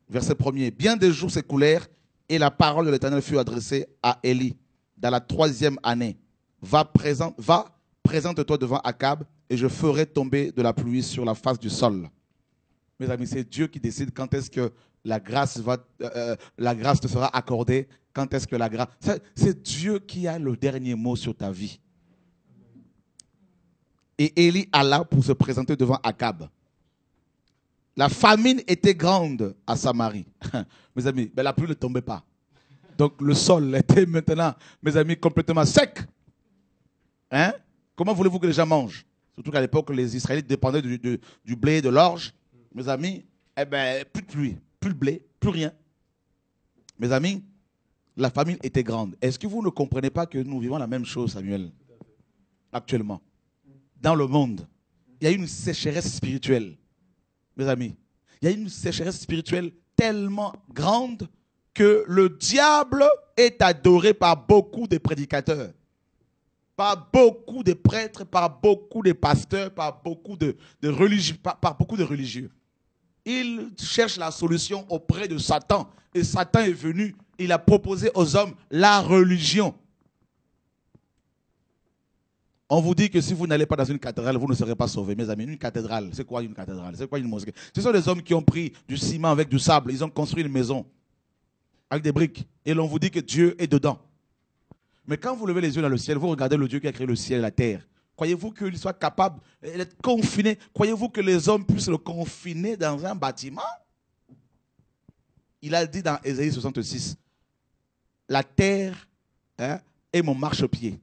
verset 1er, bien des jours s'écoulèrent et la parole de l'Éternel fut adressée à Élie dans la troisième année. Va, présent, va présente-toi devant Akab et je ferai tomber de la pluie sur la face du sol. Mes amis, c'est Dieu qui décide quand est-ce que la grâce, va, euh, euh, la grâce te sera accordée, quand est-ce que la grâce... C'est- C'est Dieu qui a le dernier mot sur ta vie. Et Élie alla pour se présenter devant Akab. La famine était grande à Samarie. [laughs] Mes amis, mais la pluie ne tombait pas. Donc le sol était maintenant, mes amis, complètement sec. Hein? Comment voulez-vous que les gens mangent? Surtout qu'à l'époque, les Israélites dépendaient du, blé de l'orge. Mes amis, eh ben, plus de pluie, plus de blé, plus rien. Mes amis, la famine était grande. Est-ce que vous ne comprenez pas que nous vivons la même chose, Samuel, actuellement? Dans le monde, il y a une sécheresse spirituelle, mes amis. Il y a une sécheresse spirituelle tellement grande que le diable est adoré par beaucoup de prédicateurs, par beaucoup de prêtres, par beaucoup de pasteurs, par beaucoup de, religieux. Il cherche la solution auprès de Satan. Et Satan est venu, il a proposé aux hommes la religion. On vous dit que si vous n'allez pas dans une cathédrale, vous ne serez pas sauvés. Mes amis, une cathédrale, c'est quoi une cathédrale? C'est quoi une mosquée? Ce sont des hommes qui ont pris du ciment avec du sable, ils ont construit une maison avec des briques. Et l'on vous dit que Dieu est dedans. Mais quand vous levez les yeux dans le ciel, vous regardez le Dieu qui a créé le ciel et la terre. Croyez-vous qu'il soit capable d'être confiné? Croyez-vous que les hommes puissent le confiner dans un bâtiment? Il a dit dans Ésaïe 66, la terre hein, est mon marchepied.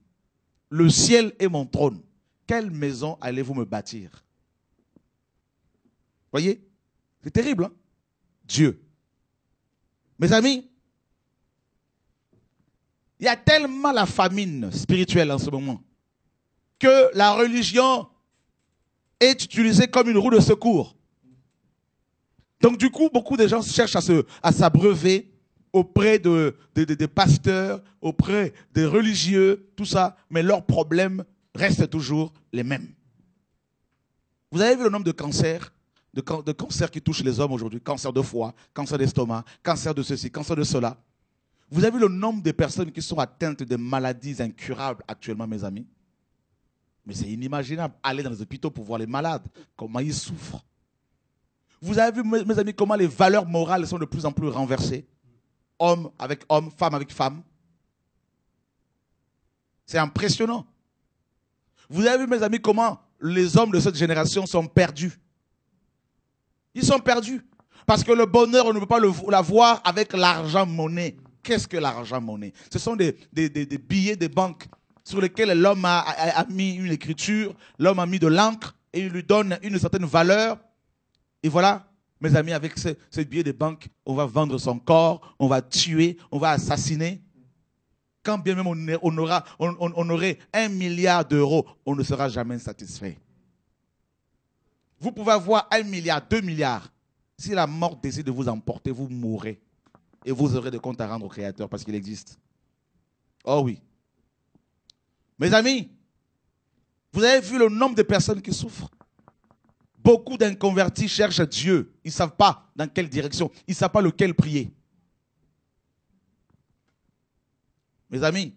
Le ciel est mon trône. quelle maison allez-vous me bâtir? Voyez? C'est terrible, hein? Dieu. Mes amis, il y a tellement la famine spirituelle en ce moment que la religion est utilisée comme une roue de secours. Donc du coup, beaucoup de gens cherchent à à s'abreuver auprès de, de- de- des pasteurs, auprès des religieux, tout ça, mais leurs problèmes restent toujours les mêmes. Vous avez vu le nombre de cancers, de, de cancers qui touchent les hommes aujourd'hui, cancer de foie, cancer d'estomac, cancer de ceci, cancer de cela. Vous avez vu le nombre de personnes qui sont atteintes de maladies incurables actuellement, mes amis? Mais c'est inimaginable. Aller dans les hôpitaux pour voir les malades, comment ils souffrent. Vous avez vu, mes amis, comment les valeurs morales sont de plus en plus renversées? Homme avec homme, femme avec femme. C'est impressionnant. Vous avez vu, mes amis, comment les hommes de cette génération sont perdus. Ils sont perdus. Parce que le bonheur, on ne peut pas l'avoir avec l'argent monnaie. Qu'est-ce que l'argent monnaie? Ce sont des, billets des banques sur lesquels l'homme a mis une écriture, l'homme a mis de l'encre et il lui donne une certaine valeur. Et voilà, mes amis, avec ce, billet des banques, on va vendre son corps, on va tuer, on va assassiner. Quand bien même on, aura, aurait un milliard d'euros, on ne sera jamais satisfait. Vous pouvez avoir un milliard, deux milliards. Si la mort décide de vous emporter, vous mourrez. Et vous aurez des comptes à rendre au Créateur parce qu'il existe. Oh oui. Mes amis, vous avez vu le nombre de personnes qui souffrent? Beaucoup d'inconvertis cherchent Dieu. Ils ne savent pas dans quelle direction. Ils ne savent pas lequel prier. Mes amis,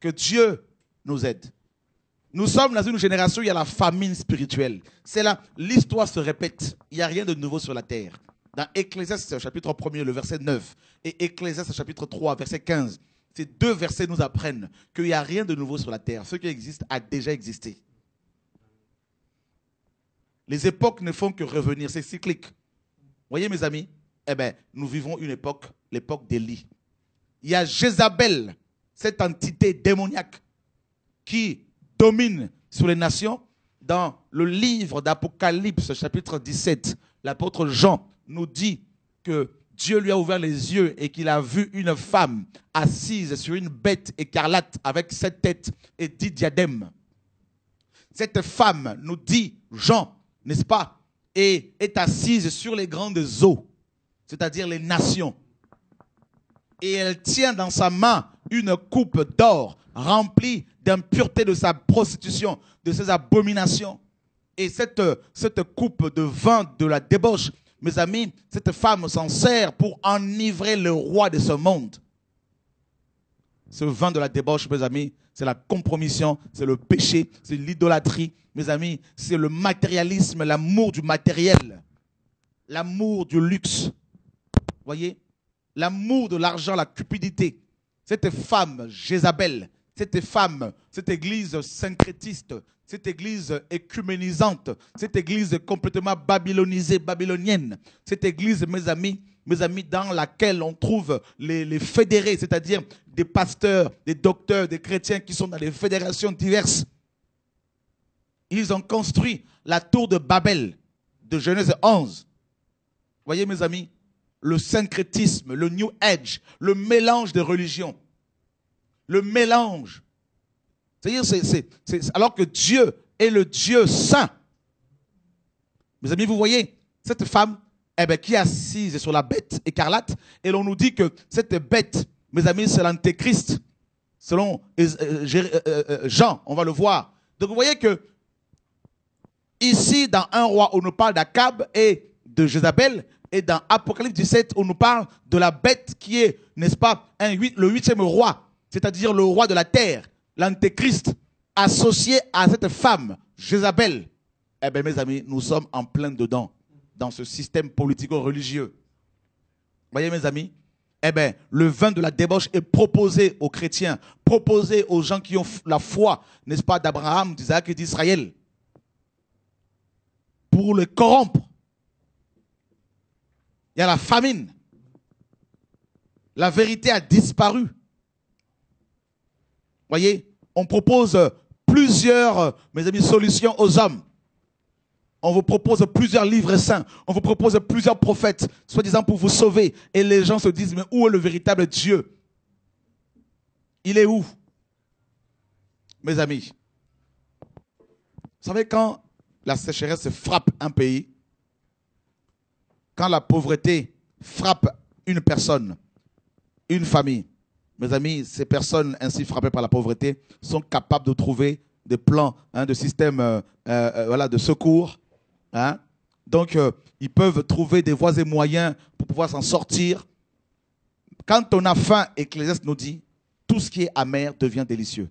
que Dieu nous aide. Nous sommes dans une génération où il y a la famine spirituelle. C'est là, l'histoire se répète. Il n'y a rien de nouveau sur la terre. Dans Ecclésiaste chapitre 1er, le verset 9, et Ecclésiaste chapitre 3, verset 15, ces deux versets nous apprennent qu'il n'y a rien de nouveau sur la terre. Ce qui existe a déjà existé. Les époques ne font que revenir, c'est cyclique. Voyez mes amis, eh bien, nous vivons une époque, l'époque d'Élie. Il y a Jézabel, cette entité démoniaque qui domine sur les nations. Dans le livre d'Apocalypse, chapitre 17, l'apôtre Jean nous dit que Dieu lui a ouvert les yeux et qu'il a vu une femme assise sur une bête écarlate avec sept têtes et dix diadèmes. Cette femme, nous dit Jean, n'est-ce pas, et est assise sur les grandes eaux, c'est-à-dire les nations. Et elle tient dans sa main une coupe d'or remplie d'impureté de sa prostitution, de ses abominations. Et cette, cette coupe de vin de la débauche, mes amis, cette femme s'en sert pour enivrer le roi de ce monde. Ce vin de la débauche, mes amis, c'est la compromission, c'est le péché, c'est l'idolâtrie. Mes amis, c'est le matérialisme, l'amour du matériel, l'amour du luxe. Voyez? L'amour de l'argent, la cupidité. Cette femme, Jézabel, cette femme, cette église syncrétiste, cette église écuménisante, cette église complètement babylonisée, babylonienne, cette église, mes amis, mes amis, dans laquelle on trouve les, les fédérés, c'est-à-dire des pasteurs, des docteurs, des chrétiens qui sont dans des fédérations diverses. Ils ont construit la tour de Babel de Genèse 11. Voyez mes amis, le syncrétisme, le New Age, le mélange de religions, le mélange. C'est-à-dire, c'est, c'est- c'est- alors que Dieu est le Dieu saint. Mes amis, vous voyez, cette femme, eh ben, qui est assise sur la bête écarlate, et l'on nous dit que cette bête, mes amis, c'est l'antéchrist, selon euh, euh, euh, Jean, on va le voir. Donc vous voyez que ici, dans un roi, on nous parle d'Akab et de Jézabel, et dans Apocalypse 17, on nous parle de la bête qui est, n'est-ce pas, le huitième roi, c'est-à-dire le roi de la terre, l'antéchrist, associé à cette femme, Jézabel. Eh bien, mes amis, nous sommes en plein dedans, dans ce système politico-religieux. Voyez, mes amis, eh bien, le vin de la débauche est proposé aux chrétiens, proposé aux gens qui ont la foi, n'est-ce pas, d'Abraham, d'Isaac et d'Israël, pour les corrompre. Il y a la famine. La vérité a disparu. Voyez, on propose plusieurs, euh, mes amis, solutions aux hommes. On vous propose plusieurs livres saints. On vous propose plusieurs prophètes, soi-disant pour vous sauver. Et les gens se disent, mais où est le véritable Dieu? Il est où? Mes amis, vous savez, quand la sécheresse frappe un pays, quand la pauvreté frappe une personne, une famille, mes amis, ces personnes ainsi frappées par la pauvreté sont capables de trouver des plans, hein, de systèmes euh, euh, voilà, de secours. Hein? Donc, euh, ils peuvent trouver des voies et moyens pour pouvoir s'en sortir. Quand on a faim, Ecclésiaste nous dit, tout ce qui est amer devient délicieux.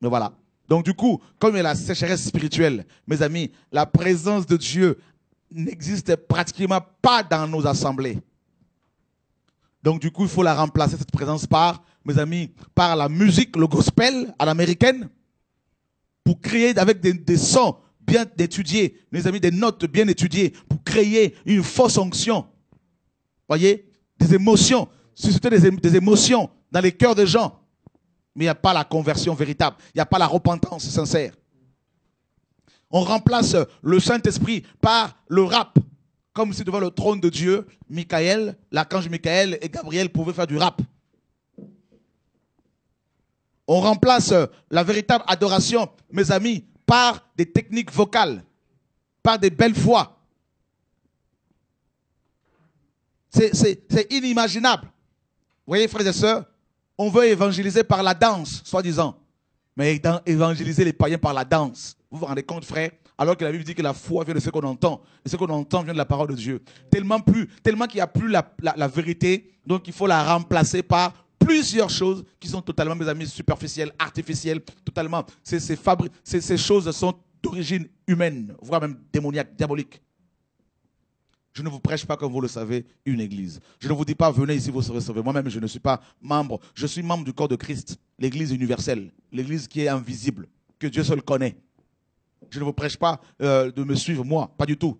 Mais voilà. Donc, du coup, comme il y a la sécheresse spirituelle, mes amis, la présence de Dieu n'existe pratiquement pas dans nos assemblées. Donc, du coup, il faut la remplacer, cette présence, par, mes amis, par la musique, le gospel à l'américaine, pour créer avec des, des sons bien étudiés, mes amis, des notes bien étudiées, pour créer une fausse onction. Voyez? Des émotions, susciter des, des émotions dans les cœurs des gens. Mais il n'y a pas la conversion véritable, il n'y a pas la repentance sincère. On remplace le Saint-Esprit par le rap. Comme si devant le trône de Dieu, Michael, l'archange Michael et Gabriel pouvaient faire du rap. On remplace la véritable adoration, mes amis, par des techniques vocales, par des belles voix. C'est- inimaginable. Vous voyez, frères et sœurs, on veut évangéliser par la danse, soi-disant. Mais évangéliser les païens par la danse. Vous vous rendez compte, frère Alors que la Bible dit que la foi vient de ce qu'on entend. Et ce qu'on entend vient de la parole de Dieu. Tellement tellement qu'il n'y a plus la vérité, donc il faut la remplacer par plusieurs choses qui sont totalement, mes amis, superficielles, artificielles, totalement. Ces, ces, ces- ces choses sont d'origine humaine, voire même démoniaque, diabolique. Je ne vous prêche pas, comme vous le savez, une église. Je ne vous dis pas, venez ici, vous serez sauvés. Moi-même, je ne suis pas membre. Je suis membre du corps de Christ, l'église universelle, l'église qui est invisible, que Dieu seul connaît. Je ne vous prêche pas euh, de me suivre, moi, pas du tout.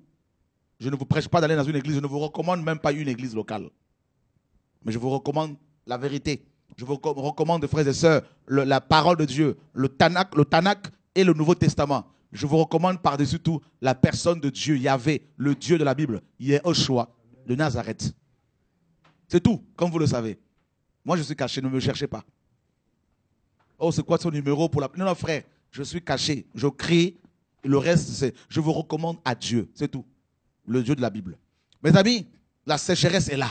Je ne vous prêche pas d'aller dans une église. Je ne vous recommande même pas une église locale. Mais je vous recommande la vérité. Je vous reco- recommande, frères et sœurs, la parole de Dieu, le Tanakh, le Tanakh et le Nouveau Testament. Je vous recommande par-dessus tout la personne de Dieu, Yahvé, le Dieu de la Bible, Yehoshua de Nazareth. C'est tout, comme vous le savez. Moi, je suis caché, ne me cherchez pas. Oh, c'est quoi son numéro pour la... Non, non, frère, je suis caché. Je crie. Le reste, c'est... Je vous recommande à Dieu. C'est tout. Le Dieu de la Bible. Mes amis, la sécheresse est là.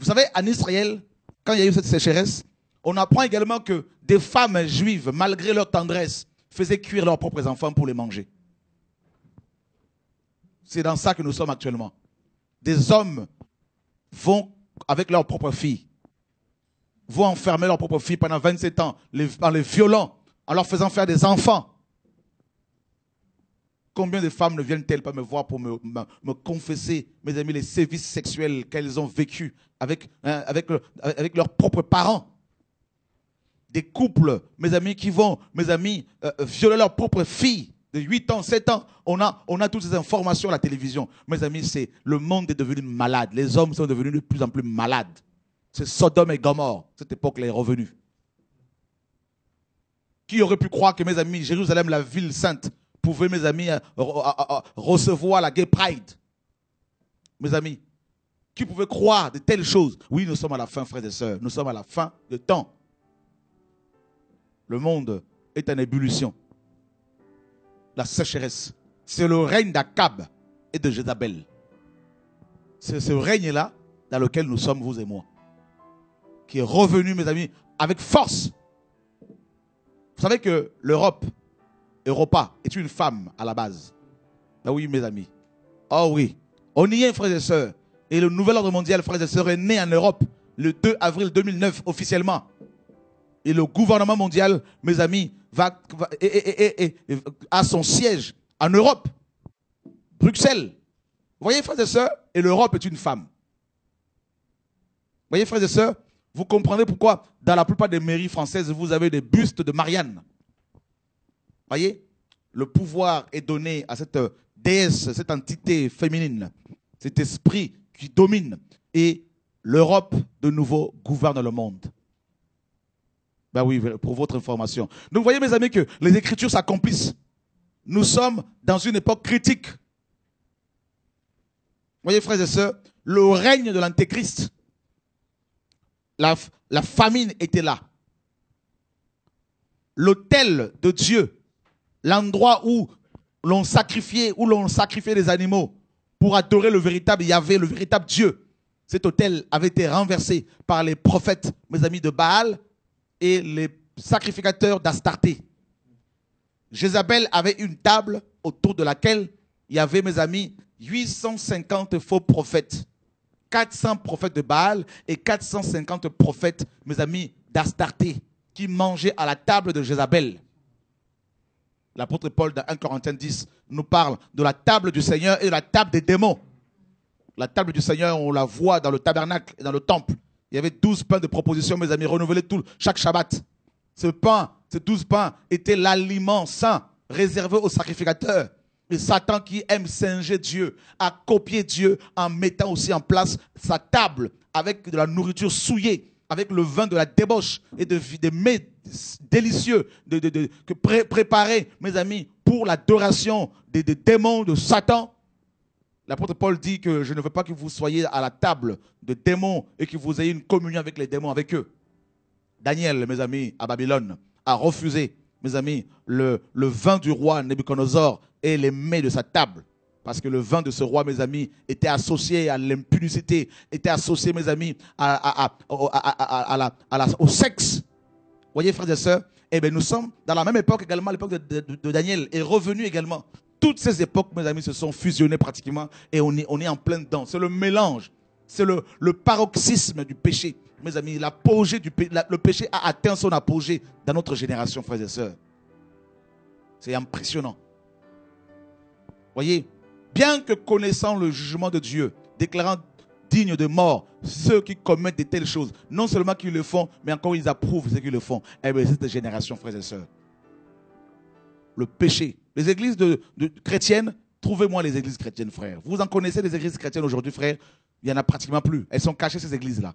Vous savez, en Israël, quand il y a eu cette sécheresse, on apprend également que des femmes juives, malgré leur tendresse, faisaient cuire leurs propres enfants pour les manger. C'est dans ça que nous sommes actuellement. Des hommes vont avec leurs propres filles, vont enfermer leurs propres filles pendant 27 ans, en les violant, en leur faisant faire des enfants. Combien de femmes ne viennent-elles pas me voir pour me, confesser, mes amis, les sévices sexuels qu'elles ont vécus avec, hein, avec, le- avec leurs propres parents? Des couples, mes amis, qui vont, mes amis, euh, euh, violer leurs propres filles de 8 ans, 7 ans. On a, on a toutes ces informations à la télévision. Mes amis, c'est le monde est devenu malade. Les hommes sont devenus de plus en plus malades. C'est Sodome et Gomorre. Cette époque-là est revenue. Qui aurait pu croire que, mes amis, Jérusalem, la ville sainte, pouvait, mes amis, euh, euh, euh, recevoir la Gay Pride Mes amis, qui pouvait croire de telles choses Oui, nous sommes à la fin, frères et sœurs. Nous sommes à la fin de temps. Le monde est en ébullition. La sécheresse. C'est le règne d'Akab et de Jézabel. C'est ce règne-là dans lequel nous sommes, vous et moi. Qui est revenu, mes amis, avec force. Vous savez que l'Europe, Europa, est une femme à la base. Ah oui, mes amis. Oh oui. On y est, frères et sœurs. Et le nouvel ordre mondial, frères et sœurs, est né en Europe le 2 avril 2009 officiellement. Et le gouvernement mondial, mes amis, va, a son siège en Europe. Bruxelles. Vous voyez, frères et sœurs, et l'Europe est une femme. Vous voyez, frères et sœurs, vous comprenez pourquoi dans la plupart des mairies françaises, vous avez des bustes de Marianne. Voyez, le pouvoir est donné à cette déesse, cette entité féminine, cet esprit qui domine. Et l'Europe, de nouveau, gouverne le monde. Ben oui, pour votre information. Donc, voyez, mes amis, que les Écritures s'accomplissent. Nous sommes dans une époque critique. Voyez, frères et sœurs, le règne de l'Antéchrist, la, la famine était là. L'autel de Dieu, l'endroit où l'on sacrifiait, où l'on sacrifiait les animaux pour adorer le véritable Yahvé, le véritable Dieu. Cet autel avait été renversé par les prophètes, mes amis de Baal, et les sacrificateurs d'Astarté. Jézabel avait une table autour de laquelle il y avait, mes amis, 850 faux prophètes. 400 prophètes de Baal et 450 prophètes, mes amis, d'Astarté, qui mangeaient à la table de Jézabel. L'apôtre Paul, dans 1 Corinthiens 10, nous parle de la table du Seigneur et de la table des démons. La table du Seigneur, on la voit dans le tabernacle et dans le temple. Il y avait 12 pains de proposition, mes amis, renouvelés tout, chaque Shabbat. Ce pain, ces 12 pains étaient l'aliment saint réservé aux sacrificateurs. Et Satan qui aime singer Dieu, a copié Dieu en mettant aussi en place sa table avec de la nourriture souillée, avec le vin de la débauche et de, des mets délicieux que préparés, mes amis, pour l'adoration des, démons de Satan. L'apôtre Paul dit que je ne veux pas que vous soyez à la table de démons et que vous ayez une communion avec les démons avec eux. Daniel, mes amis, à Babylone, a refusé, mes amis, le, le vin du roi Nebuchadnezzar et les mets de sa table. Parce que le vin de ce roi, mes amis, était associé à l'impudicité, était associé, mes amis, à, à, à, à au sexe. Voyez, frères et sœurs, eh bien, nous sommes dans la même époque également, l'époque de, Daniel, est revenu également. Toutes ces époques, mes amis, se sont fusionnées pratiquement et on est, on est en plein dedans. C'est le mélange, c'est le, le paroxysme du péché. Mes amis, l'apogée du le péché a atteint son apogée dans notre génération, frères et sœurs. C'est impressionnant. Voyez, bien que connaissant le jugement de Dieu, déclarant digne de mort ceux qui commettent de telles choses, non seulement qu'ils le font, mais encore ils approuvent ceux qui le font. Eh bien, cette génération, frères et sœurs. Le péché. Les églises de, chrétiennes, trouvez-moi les églises chrétiennes, frères. Vous en connaissez les églises chrétiennes aujourd'hui, frères? Il n'y en a pratiquement plus. Elles sont cachées, ces églises-là.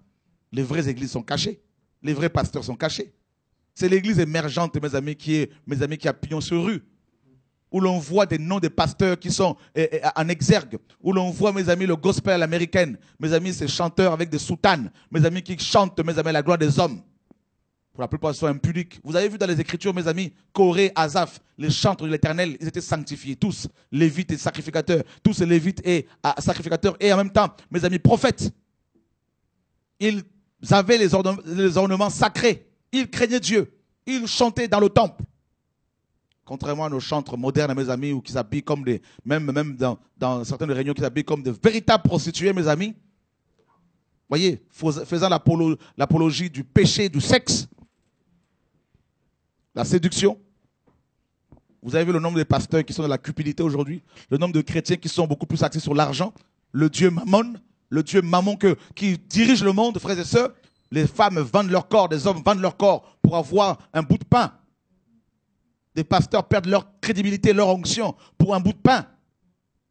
Les vraies églises sont cachées. Les vrais pasteurs sont cachés. C'est l'église émergente, mes amis, qui est, mes amis, qui a sur rue où l'on voit des noms de pasteurs qui sont eh, eh, en exergue, où l'on voit, mes amis, le gospel américain, mes amis, ces chanteurs avec des soutanes, mes amis qui chantent, mes amis, la gloire des hommes. Pour la plupart, ils sont impudiques. Vous avez vu dans les Écritures, mes amis, Corée, Azaph, les chantres de l'Éternel, ils étaient sanctifiés, tous, lévites et sacrificateurs, tous lévites et ah, sacrificateurs, et en même temps, mes amis, prophètes. Ils avaient les ornements sacrés. Ils craignaient Dieu. Ils chantaient dans le temple. Contrairement à nos chantres modernes, mes amis, ou qui s'habillent comme des, même, dans, certaines réunions, qui s'habillent comme de véritables prostituées, mes amis. Voyez, faisant l'apologie du péché, du sexe, la séduction. Vous avez vu le nombre de pasteurs qui sont dans la cupidité aujourd'hui, le nombre de chrétiens qui sont beaucoup plus axés sur l'argent, le Dieu Mammon, le Dieu Mammon qui dirige le monde, frères et sœurs. Les femmes vendent leur corps, des hommes vendent leur corps pour avoir un bout de pain. Des pasteurs perdent leur crédibilité, leur onction pour un bout de pain.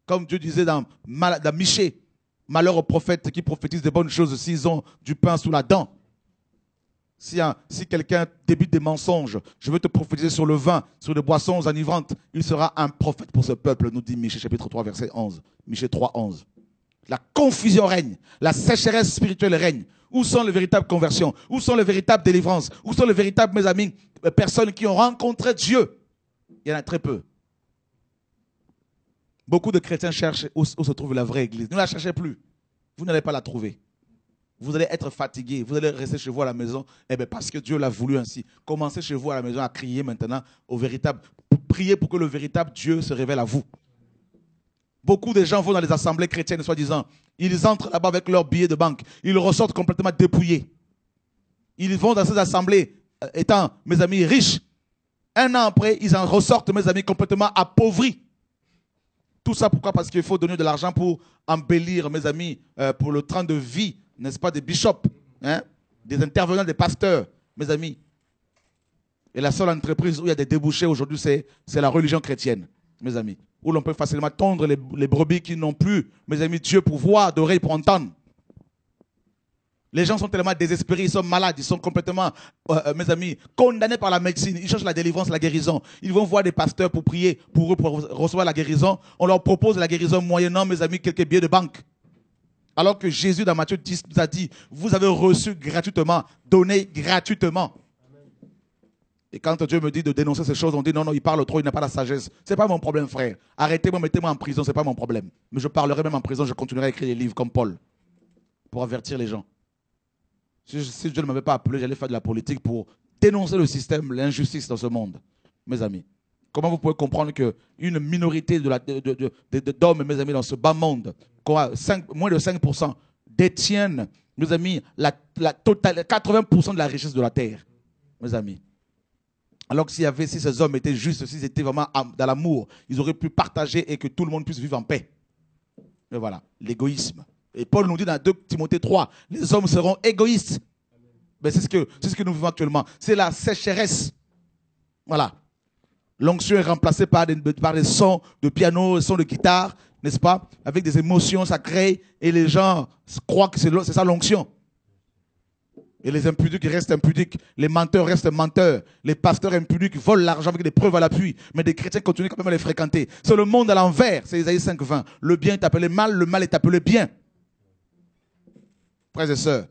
Comme Dieu disait dans, dans Michée, malheur aux prophètes qui prophétisent des bonnes choses s'ils ont du pain sous la dent. Si, si quelqu'un débite des mensonges, je veux te prophétiser sur le vin, sur les boissons enivrantes, il sera un prophète pour ce peuple, nous dit Michée chapitre 3, verset 11. Michée 3, 11. La confusion règne, la sécheresse spirituelle règne. Où sont les véritables conversions? Où sont les véritables délivrances? Où sont les véritables, mes amis, euh, personnes qui ont rencontré Dieu? Il y en a très peu. Beaucoup de chrétiens cherchent où, se trouve la vraie église. Ne la cherchez plus. Vous n'allez pas la trouver. Vous allez être fatigué. Vous allez rester chez vous à la maison. Eh bien, parce que Dieu l'a voulu ainsi. Commencez chez vous à la maison à crier maintenant au véritable. Priez pour que le véritable Dieu se révèle à vous. Beaucoup de gens vont dans les assemblées chrétiennes, soi-disant. Ils entrent là-bas avec leur billet de banque. Ils ressortent complètement dépouillés. Ils vont dans ces assemblées euh, étant, mes amis, riches. Un an après, ils en ressortent, mes amis, complètement appauvris. Tout ça pourquoi? Parce qu'il faut donner de l'argent pour embellir, mes amis, euh, pour le train de vie, n'est-ce pas, des bishops, hein, des intervenants, des pasteurs, mes amis. Et la seule entreprise où il y a des débouchés aujourd'hui, c'est la religion chrétienne, mes amis où l'on peut facilement tondre les, brebis qui n'ont plus, mes amis, Dieu pour voir, d'oreilles pour entendre. Les gens sont tellement désespérés, ils sont malades, ils sont complètement, euh, euh, mes amis, condamnés par la médecine. Ils cherchent la délivrance, la guérison. Ils vont voir des pasteurs pour prier pour eux, pour recevoir la guérison. On leur propose la guérison moyennant, mes amis, quelques billets de banque. Alors que Jésus, dans Matthieu 10, nous a dit, vous avez reçu gratuitement, donné gratuitement. Et quand Dieu me dit de dénoncer ces choses, on dit non, non, il parle trop, il n'a pas la sagesse. C'est pas mon problème, frère. Arrêtez-moi, mettez-moi en prison, c'est pas mon problème. Mais je parlerai même en prison, je continuerai à écrire des livres comme Paul pour avertir les gens. Si, Dieu ne m'avait pas appelé, j'allais faire de la politique pour dénoncer le système, l'injustice dans ce monde, mes amis. Comment vous pouvez comprendre qu'une minorité la- de- d'hommes, mes amis, dans ce bas monde, moins de 5%, détiennent, mes amis, la, la totale, 80% de la richesse de la terre, mes amis. Alors que s'il y avait, si ces hommes étaient justes, s'ils étaient vraiment dans l'amour, ils auraient pu partager et que tout le monde puisse vivre en paix. Mais voilà, l'égoïsme. Et Paul nous dit dans 2 Timothée 3, les hommes seront égoïstes. Mais c'est ce que, c'est ce que nous vivons actuellement. C'est la sécheresse. Voilà. L'onction est remplacée par des, sons de piano, des sons de guitare, n'est-ce pas? Avec des émotions sacrées. Et les gens croient que c'est ça l'onction. Et les impudiques restent impudiques. Les menteurs restent menteurs. Les pasteurs impudiques volent l'argent avec des preuves à l'appui. Mais des chrétiens continuent quand même à les fréquenter. C'est le monde à l'envers. C'est Isaïe 5, 20. Le bien est appelé mal, le mal est appelé bien. Frères et sœurs,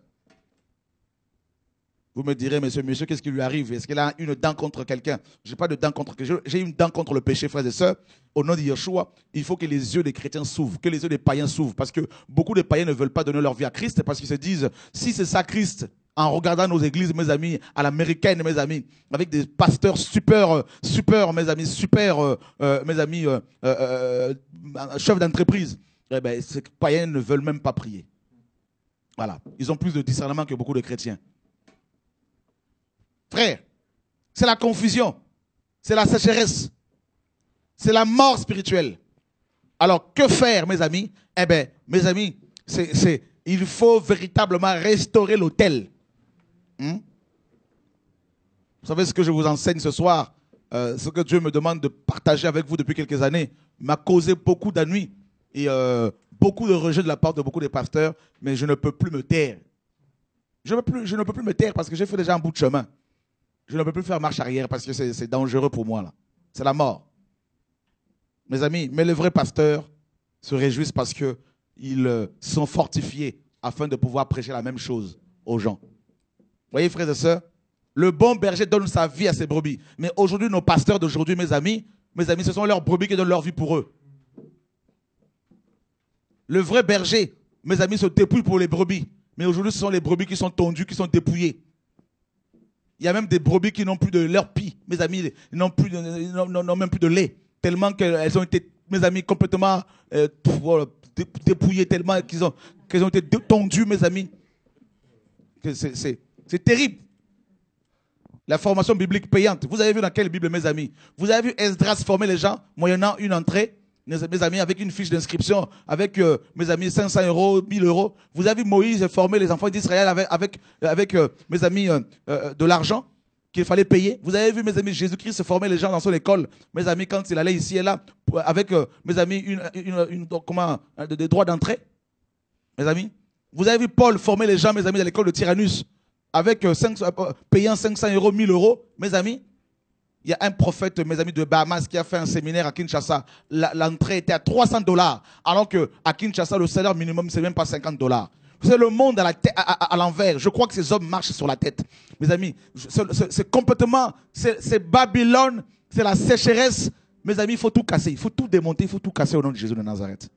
vous me direz, monsieur, monsieur, qu'est-ce qui lui arrive? Est-ce qu'il a une dent contre quelqu'un? Je n'ai pas de dent contre quelqu'un. J'ai une dent contre le péché, frères et sœurs. Au nom de Yeshua, il faut que les yeux des chrétiens s'ouvrent, que les yeux des païens s'ouvrent. Parce que beaucoup de païens ne veulent pas donner leur vie à Christ parce qu'ils se disent, si c'est ça Christ, en regardant nos églises, mes amis, à l'américaine, mes amis, avec des pasteurs super, euh, super, mes amis, super, euh, euh, mes amis, chefs d'entreprise, eh ben, ces païens ne veulent même pas prier. Voilà. Ils ont plus de discernement que beaucoup de chrétiens. Frère, c'est la confusion, c'est la sécheresse, c'est la mort spirituelle. Alors, que faire, mes amis? Eh bien, mes amis, c'est, il faut véritablement restaurer l'autel. Hmm? Vous savez ce que je vous enseigne ce soir? Euh, Ce que Dieu me demande de partager avec vous depuis quelques années m'a causé beaucoup d'ennuis et euh, beaucoup de rejet de la part de beaucoup de pasteurs, mais je ne peux plus me taire. Je ne peux plus me taire parce que j'ai fait déjà un bout de chemin. Je ne peux plus faire marche arrière parce que c'est dangereux pour moi. là. C'est la mort. Mes amis, mais les vrais pasteurs se réjouissent parce qu'ils euh, sont fortifiés afin de pouvoir prêcher la même chose aux gens. Voyez, frères et sœurs, le bon berger donne sa vie à ses brebis. Mais aujourd'hui, nos pasteurs d'aujourd'hui, mes amis, mes amis, ce sont leurs brebis qui donnent leur vie pour eux. Le vrai berger, mes amis, se dépouille pour les brebis. Mais aujourd'hui, ce sont les brebis qui sont tondues, qui sont dépouillées. Il y a même des brebis qui n'ont plus de leur pie. Mes amis, ils n'ont plus n'ont- même plus de lait. Tellement qu'elles ont été, mes amis, complètement euh, dépouillées, tellement qu'ils ont, qu'elles ont été tondues, mes amis. C'est terrible. La formation biblique payante. Vous avez vu dans quelle Bible, mes amis? Vous avez vu Esdras former les gens moyennant une entrée? Mes amis, avec une fiche d'inscription, avec, euh, mes amis, 500 euros, 1000 euros. Vous avez vu Moïse former les enfants d'Israël avec, avec, avec euh, mes amis, euh, euh, de l'argent qu'il fallait payer. Vous avez vu, mes amis, Jésus-Christ former les gens dans son école. Mes amis, quand il allait ici et là, avec, euh, mes amis, une, une, comment, des droits d'entrée. Mes amis. Vous avez vu Paul former les gens, mes amis, dans l'école de Tyrannus, avec euh, 500, euh, payant 500 euros, 1000 euros. Mes amis, il y a un prophète, mes amis de Bahamas, qui a fait un séminaire à Kinshasa. L'entrée était à 300 dollars, alors que à Kinshasa, le salaire minimum, c'est même pas 50 dollars. C'est le monde à l'envers. Je crois que ces hommes marchent sur la tête. Mes amis, c'est- complètement, c'est Babylone, c'est la sécheresse. Mes amis, il faut tout casser, il faut tout démonter, il faut tout casser au nom de Jésus de Nazareth.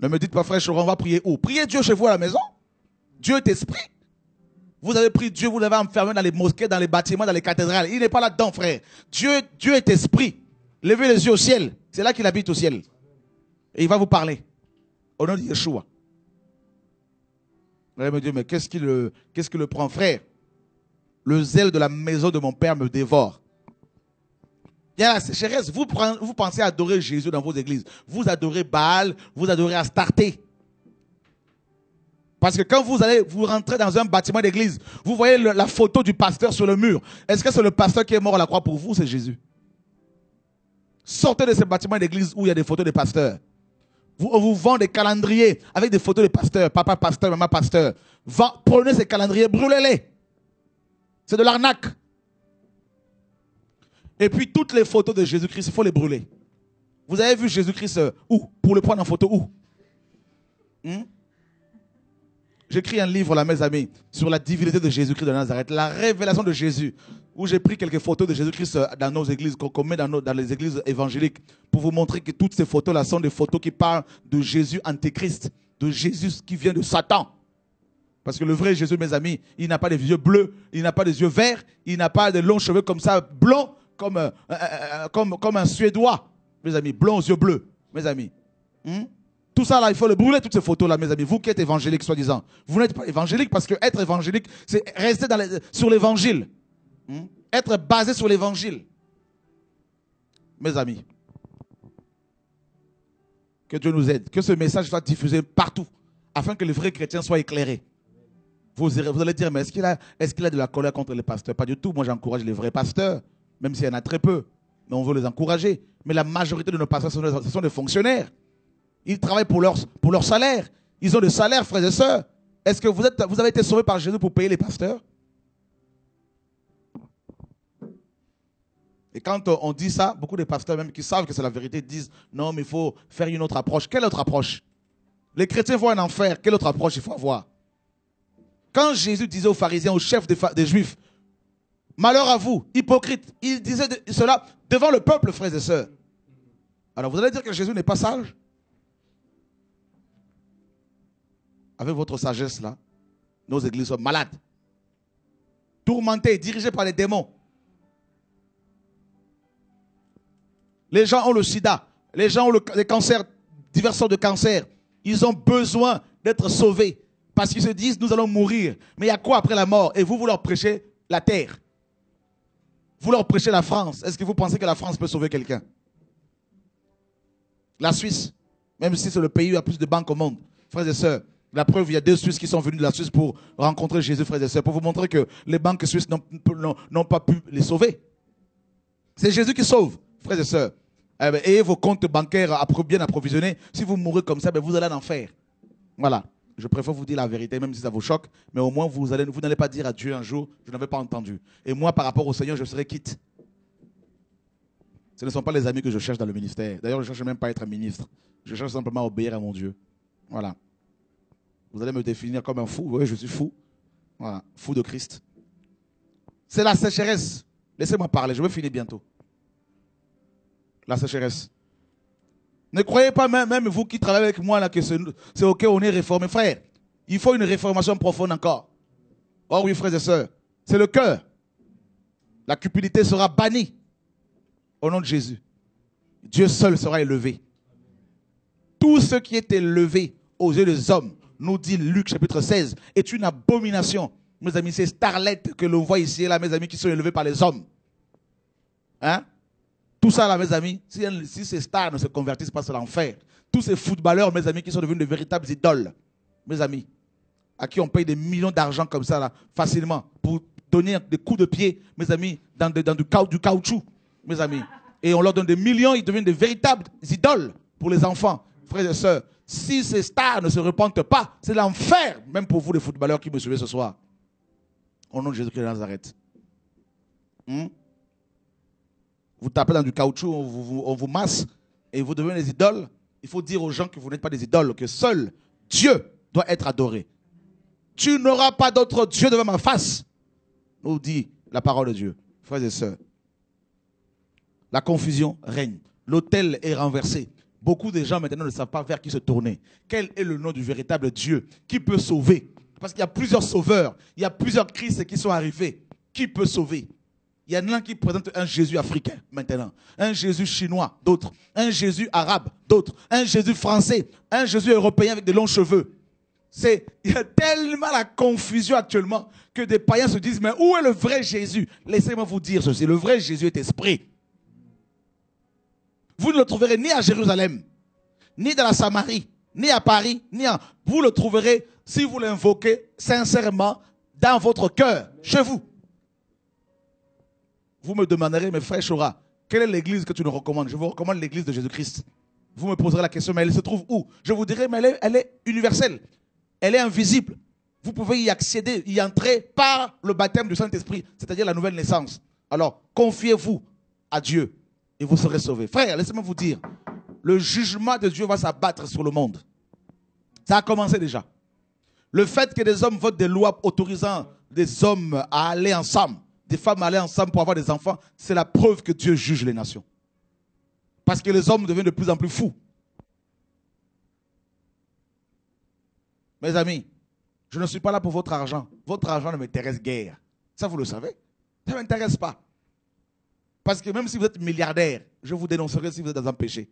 Ne me dites pas, frère on va prier où? Priez Dieu chez vous à la maison. Dieu est esprit. Vous avez pris Dieu, vous l'avez enfermé dans les mosquées, dans les bâtiments, dans les cathédrales. Il n'est pas là-dedans, frère. Dieu, Dieu est esprit. Levez les yeux au ciel. C'est là qu'il habite au ciel. Et il va vous parler. Au nom de Yeshua. Vous allez me mais qu'est-ce qui le, qui le prend, frère? Le zèle de la maison de mon père me dévore. Il vous pensez adorer Jésus dans vos églises. Vous adorez Baal, vous adorez Astarté. Parce que quand vous allez, vous rentrez dans un bâtiment d'église, vous voyez la photo du pasteur sur le mur. Est-ce que c'est le pasteur qui est mort à la croix pour vous ou c'est Jésus? Sortez de ce bâtiment d'église où il y a des photos des pasteurs. Vous- on vous vend des calendriers avec des photos de pasteurs, papa pasteur, maman pasteur. Va- prenez ces calendriers, brûlez-les. C'est de l'arnaque. Et puis toutes les photos de Jésus-Christ, il faut les brûler. Vous avez vu Jésus-Christ euh, où? Pour le prendre en photo où? Hmm? J'écris un livre, là, mes amis, sur la divinité de Jésus-Christ de Nazareth, la révélation de Jésus, où j'ai pris quelques photos de Jésus-Christ euh, dans nos églises, qu'on met dans, les églises évangéliques, pour vous montrer que toutes ces photos-là sont des photos qui parlent de Jésus antéchrist, de Jésus qui vient de Satan. Parce que le vrai Jésus, mes amis, il n'a pas des yeux bleus, il n'a pas des yeux verts, il n'a pas de longs cheveux comme ça, blonds, comme, euh, euh, un Suédois, mes amis, blond aux yeux bleus, mes amis. Hmm? Tout ça là, il faut le brûler, toutes ces photos-là, mes amis. Vous qui êtes évangéliques, soi-disant. Vous n'êtes pas évangélique parce que être évangélique, c'est rester sur l'évangile. Hmm? Être basé sur l'évangile. Mes amis. Que Dieu nous aide. Que ce message soit diffusé partout afin que les vrais chrétiens soient éclairés. Vous, allez dire, mais est-ce qu'il a, est a de la colère contre les pasteurs? Pas du tout. Moi, j'encourage les vrais pasteurs, même s'il y en a très peu. Mais on veut les encourager. Mais la majorité de nos pasteurs, ce sont des fonctionnaires. Ils travaillent pour leur, pour leur salaire. Ils ont des salaires, frères et sœurs. Est-ce que vous, êtes, vous avez été sauvés par Jésus pour payer les pasteurs? Et quand on dit ça, beaucoup de pasteurs même qui savent que c'est la vérité disent non, mais il faut faire une autre approche. Quelle autre approche? Les chrétiens voient un enfer. Quelle autre approche il faut avoir? Quand Jésus disait aux pharisiens, aux chefs des, des juifs, malheur à vous, hypocrites, il disait cela devant le peuple, frères et sœurs. Alors vous allez dire que Jésus n'est pas sage? Avec votre sagesse là, nos églises sont malades, tourmentées, dirigées par les démons. Les gens ont le sida, les gens ont le, les cancers, divers sortes de cancers. Ils ont besoin d'être sauvés parce qu'ils se disent nous allons mourir. Mais il y a quoi après la mort? Et vous, vous leur prêchez la terre. Vous leur prêchez la France. Est-ce que vous pensez que la France peut sauver quelqu'un? La Suisse, même si c'est le pays où il y a plus de banques au monde. Frères et sœurs, la preuve, il y a deux Suisses qui sont venus de la Suisse pour rencontrer Jésus, frères et sœurs, pour vous montrer que les banques suisses n'ont- pas pu les sauver. C'est Jésus qui sauve, frères et sœurs. Eh ben, ayez vos comptes bancaires bien approvisionnés. Si vous mourrez comme ça, ben, vous allez en enfer. Voilà. Je préfère vous dire la vérité, même si ça vous choque, mais au moins vous n'allez pas dire à Dieu un jour, je n'avais pas entendu. Et moi, par rapport au Seigneur, je serai quitte. Ce ne sont pas les amis que je cherche dans le ministère. D'ailleurs, je ne cherche même pas à être ministre. Je cherche simplement à obéir à mon Dieu. Voilà. Vous allez me définir comme un fou. Oui, je suis fou. Voilà. Fou de Christ. C'est la sécheresse. Laissez-moi parler, je vais finir bientôt. La sécheresse. Ne croyez pas même, vous qui travaillez avec moi là que c'est c'est ok, on est réformé. Frère, il faut une réformation profonde encore. Oh oui, frères et sœurs, c'est le cœur. La cupidité sera bannie au nom de Jésus. Dieu seul sera élevé. Tout ce qui est élevé aux yeux des hommes, nous dit Luc chapitre 16, est une abomination. Mes amis, c'est starlettes que l'on voit ici là, mes amis, qui sont élevés par les hommes. Hein? Tout ça là, mes amis, si, ces stars ne se convertissent pas, c'est l'enfer. Tous ces footballeurs, mes amis, qui sont devenus de véritables idoles, mes amis, à qui on paye des millions d'argent comme ça, là, facilement, pour donner des coups de pied, mes amis, dans, du, du caoutchouc, mes amis. Et on leur donne des millions, ils deviennent de véritables idoles pour les enfants. Frères et sœurs, si ces stars ne se repentent pas, c'est l'enfer, même pour vous, les footballeurs qui me suivez ce soir. Au nom de Jésus-Christ de Nazareth. Hmm? Vous tapez dans du caoutchouc, on vous, on vous masse et vous devenez des idoles. Il faut dire aux gens que vous n'êtes pas des idoles, que seul Dieu doit être adoré. Tu n'auras pas d'autre Dieu devant ma face, nous dit la parole de Dieu. Frères et sœurs, la confusion règne. L'autel est renversé. Beaucoup de gens maintenant ne savent pas vers qui se tourner. Quel est le nom du véritable Dieu Qui peut sauver? Parce qu'il y a plusieurs sauveurs. Il y a plusieurs Christ qui sont arrivés. Qui peut sauver? Il y en a qui présente un Jésus africain maintenant. Un Jésus chinois, d'autres. Un Jésus arabe, d'autres. Un Jésus français. Un Jésus européen avec de longs cheveux. C'est, il y a tellement la confusion actuellement que des païens se disent, mais où est le vrai Jésus? Laissez-moi vous dire ceci, le vrai Jésus est esprit. Vous ne le trouverez ni à Jérusalem, ni dans la Samarie, ni à Paris, ni en... Vous le trouverez si vous l'invoquez sincèrement dans votre cœur, chez vous. Vous me demanderez, mes frères Chora, quelle est l'église que tu nous recommandes? Je vous recommande l'église de Jésus-Christ. Vous me poserez la question, mais elle se trouve où? Je vous dirai, mais elle est universelle. Elle est invisible. Vous pouvez y accéder, y entrer par le baptême du Saint-Esprit, c'est-à-dire la nouvelle naissance. Alors, confiez-vous à Dieu et vous serez sauvés. Frère, laissez-moi vous dire, le jugement de Dieu va s'abattre sur le monde. Ça a commencé déjà. Le fait que des hommes votent des lois autorisant des hommes à aller ensemble, des femmes à aller ensemble pour avoir des enfants, c'est la preuve que Dieu juge les nations. Parce que les hommes deviennent de plus en plus fous. Mes amis, je ne suis pas là pour votre argent. Votre argent ne m'intéresse guère. Ça, vous le savez. Ça ne m'intéresse pas. Parce que même si vous êtes milliardaire, je vous dénoncerai si vous êtes dans un péché.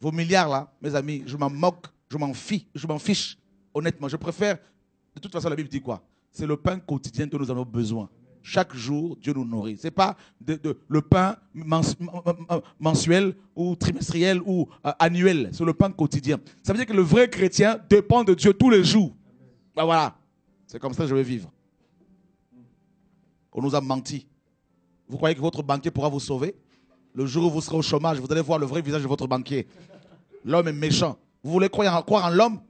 Vos milliards là, mes amis, je m'en moque, je m'en fiche, je m'en fiche. Honnêtement, je préfère. De toute façon, la Bible dit quoi? C'est le pain quotidien que nous avons besoin. Chaque jour, Dieu nous nourrit. Ce n'est pas le pain mens- mensuel ou trimestriel ou euh, annuel. C'est le pain quotidien. Ça veut dire que le vrai chrétien dépend de Dieu tous les jours. Ben voilà. C'est comme ça que je vais vivre. On nous a menti. Vous croyez que votre banquier pourra vous sauver? Le jour où vous serez au chômage, vous allez voir le vrai visage de votre banquier. L'homme est méchant. Vous voulez croire en, l'homme?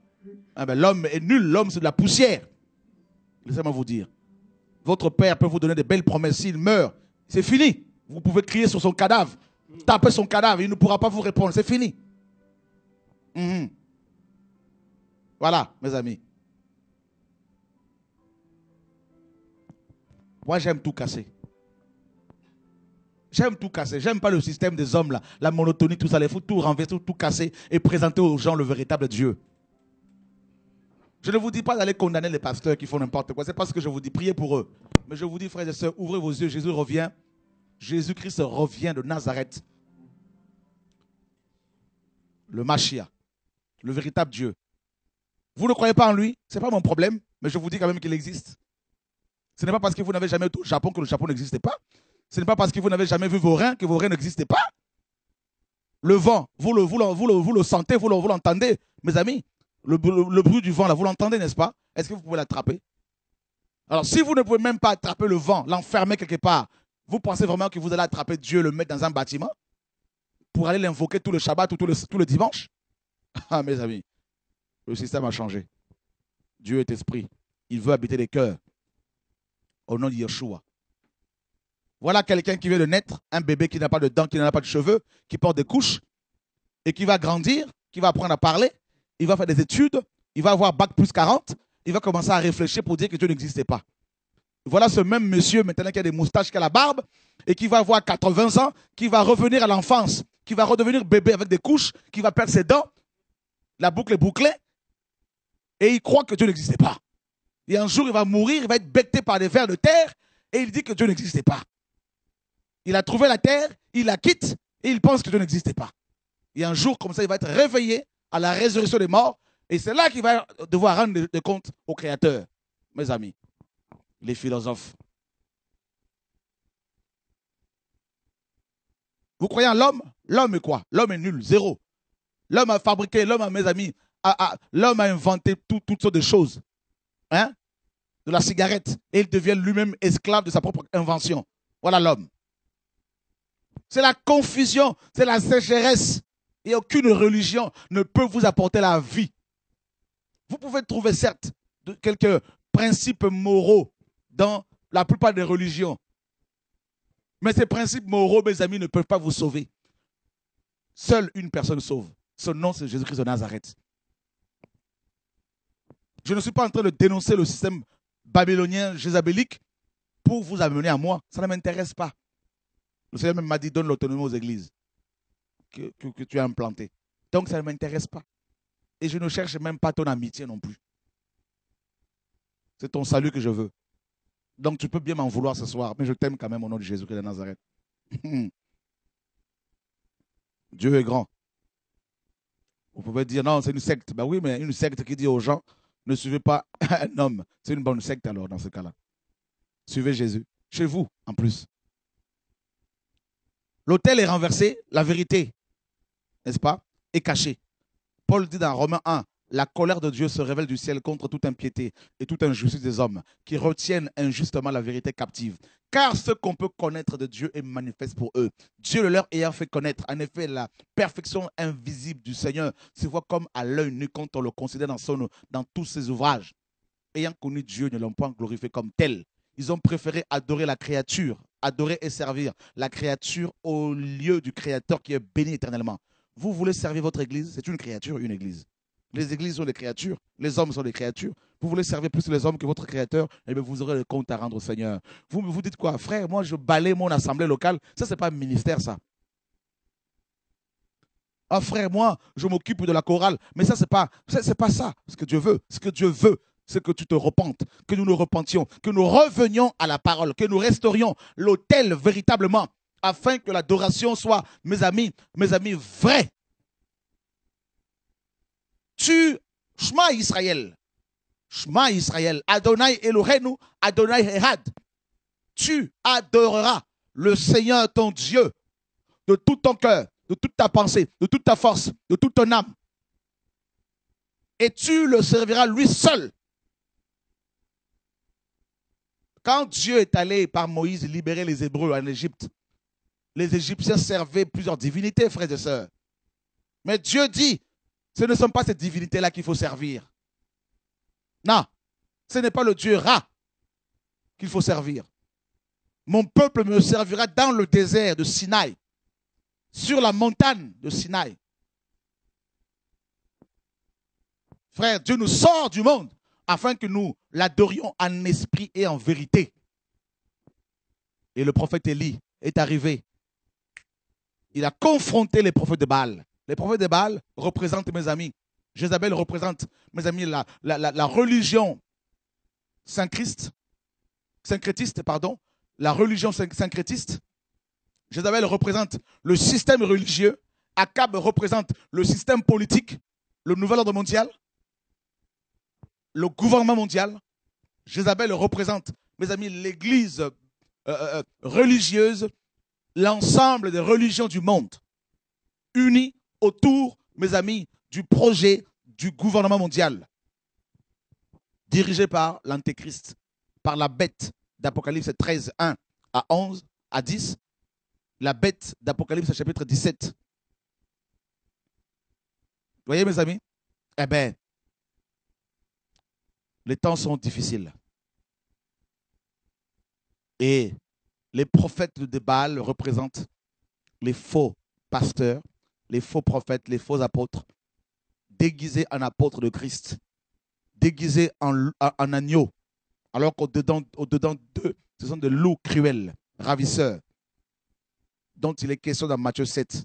Ah ben, L'homme est nul, l'homme c'est de la poussière. Laissez-moi vous dire. Votre père peut vous donner des belles promesses. S'il meurt, c'est fini. Vous pouvez crier sur son cadavre. Tapez son cadavre, il ne pourra pas vous répondre. C'est fini. Mhm. Voilà, mes amis. Moi, j'aime tout casser. J'aime tout casser. J'aime pas le système des hommes là, la monotonie, tout ça. Il faut tout renverser, tout, casser et présenter aux gens le véritable Dieu. Je ne vous dis pas d'aller condamner les pasteurs qui font n'importe quoi. C'est pas ce que je vous dis. Priez pour eux. Mais je vous dis, frères et sœurs, ouvrez vos yeux. Jésus revient. Jésus-Christ revient de Nazareth. Le Machia. Le véritable Dieu. Vous ne croyez pas en lui? Ce n'est pas mon problème. Mais je vous dis quand même qu'il existe. Ce n'est pas parce que vous n'avez jamais été au Japon que le Japon n'existait pas. Ce n'est pas parce que vous n'avez jamais vu vos reins que vos reins n'existaient pas. Le vent, vous le, sentez, vous le- vous l'entendez, mes amis. Le, bruit du vent, là, vous l'entendez, n'est-ce pas? Est-ce que vous pouvez l'attraper? Alors, si vous ne pouvez même pas attraper le vent, l'enfermer quelque part, vous pensez vraiment que vous allez attraper Dieu, le mettre dans un bâtiment pour aller l'invoquer tout le Shabbat ou le, tout le dimanche? [laughs] Ah, mes amis, le système a changé. Dieu est esprit. Il veut habiter les cœurs. Au nom de Yeshua. Voilà quelqu'un qui vient de naître, un bébé qui n'a pas de dents, qui n'a pas de cheveux, qui porte des couches et qui va grandir, qui va apprendre à parler, il va faire des études, il va avoir bac plus 40, il va commencer à réfléchir pour dire que Dieu n'existait pas. Voilà ce même monsieur maintenant qui a des moustaches, qui a la barbe et qui va avoir 80 ans, qui va revenir à l'enfance, qui va redevenir bébé avec des couches, qui va perdre ses dents, la boucle est bouclée et il croit que Dieu n'existait pas. Et un jour, il va mourir, il va être becté par des vers de terre et il dit que Dieu n'existait pas. Il a trouvé la terre, il la quitte et il pense que Dieu n'existait pas. Et un jour, comme ça, il va être réveillé à la résurrection des morts et c'est là qu'il va devoir rendre des- comptes au Créateur, mes amis, les philosophes. Vous croyez en l'homme? L'homme est quoi? L'homme est nul, zéro. L'homme a fabriqué, l'homme, a, mes amis, l'homme a inventé tout- toutes sortes de choses. Hein? De la cigarette. Et il devient lui-même esclave de sa propre invention. Voilà l'homme. C'est la confusion, c'est la sécheresse. Et aucune religion ne peut vous apporter la vie. Vous pouvez trouver, certes, quelques principes moraux dans la plupart des religions. Mais ces principes moraux, mes amis, ne peuvent pas vous sauver. Seule une personne sauve. Son nom, c'est Jésus-Christ de Nazareth. Je ne suis pas en train de dénoncer le système babylonien, jézabélique, pour vous amener à moi. Ça ne m'intéresse pas. Le Seigneur m'a dit, donne l'autonomie aux églises que, que- que tu as implantées. Donc, ça ne m'intéresse pas. Et je ne cherche même pas ton amitié non plus. C'est ton salut que je veux. Donc, tu peux bien m'en vouloir ce soir, mais je t'aime quand même au nom de Jésus-Christ de Nazareth. [laughs] Dieu est grand. Vous pouvez dire, non, c'est une secte. Ben oui, mais une secte qui dit aux gens, ne suivez pas [laughs] un homme. C'est une bonne secte alors, dans ce cas-là. Suivez Jésus. Chez vous, en plus. L'autel est renversé, la vérité, n'est-ce pas, est cachée. Paul dit dans Romains 1, la colère de Dieu se révèle du ciel contre toute impiété et toute injustice des hommes qui retiennent injustement la vérité captive. car ce qu'on peut connaître de Dieu est manifeste pour eux. Dieu le leur ayant fait connaître, en effet, la perfection invisible du Seigneur se voit comme à l'œil nu quand on le considère dans, dans tous ses ouvrages. Ayant connu Dieu, ne l'ont point glorifié comme tel. Ils ont préféré adorer la créature, adorer et servir la créature au lieu du Créateur qui est béni éternellement. Vous voulez servir votre église? C'est une créature, une église. Les églises sont des créatures, les hommes sont des créatures. Vous voulez servir plus les hommes que votre créateur, eh bien vous aurez le compte à rendre au Seigneur. Vous vous dites quoi, frère Moi, je balaye mon assemblée locale. Ça, c'est pas un ministère, ça. Ah, frère, moi, je m'occupe de la chorale. Mais ça, c'est pas, pas ça. Ce que Dieu veut, ce que Dieu veut, c'est que tu te repentes, que nous nous repentions, que nous revenions à la parole, que nous restaurions l'autel véritablement, afin que l'adoration soit, mes amis, mes amis, vrai. Tu, Shema Israël, Shema Israël, Adonai Elohenu, Adonai Ehad. Tu adoreras le Seigneur ton Dieu de tout ton cœur, de toute ta pensée, de toute ta force, de toute ton âme. Et tu le serviras lui seul. Quand Dieu est allé par Moïse libérer les Hébreux en Égypte, les Égyptiens servaient plusieurs divinités, frères et sœurs. Mais Dieu dit, ce ne sont pas ces divinités-là qu'il faut servir. Non, ce n'est pas le Dieu Ra qu'il faut servir. Mon peuple me servira dans le désert de Sinaï, sur la montagne de Sinaï. Frère, Dieu nous sort du monde afin que nous l'adorions en esprit et en vérité. Et le prophète Élie est arrivé. Il a confronté les prophètes de Baal. Les prophètes de Baal représentent, mes amis, Jézabel représente, mes amis, la, la, la, religion syncrétiste, pardon, la religion syncrétiste. Jézabel représente le système religieux. Akab représente le système politique, le nouvel ordre mondial, le gouvernement mondial. Jézabel représente, mes amis, l'église euh, euh, religieuse, l'ensemble des religions du monde, unies autour, mes amis, du projet du gouvernement mondial, dirigé par l'Antéchrist, par la bête d'Apocalypse 13, 1 à 11, à 10, la bête d'Apocalypse chapitre 17. Vous voyez mes amis? Eh bien, les temps sont difficiles. Et les prophètes de Baal représentent les faux pasteurs, les faux prophètes, les faux apôtres, déguisés en apôtres de Christ, déguisés en, en agneau, alors qu'au-dedans au -dedans d'eux, ce sont des loups cruels, ravisseurs, dont il est question dans Matthieu 7.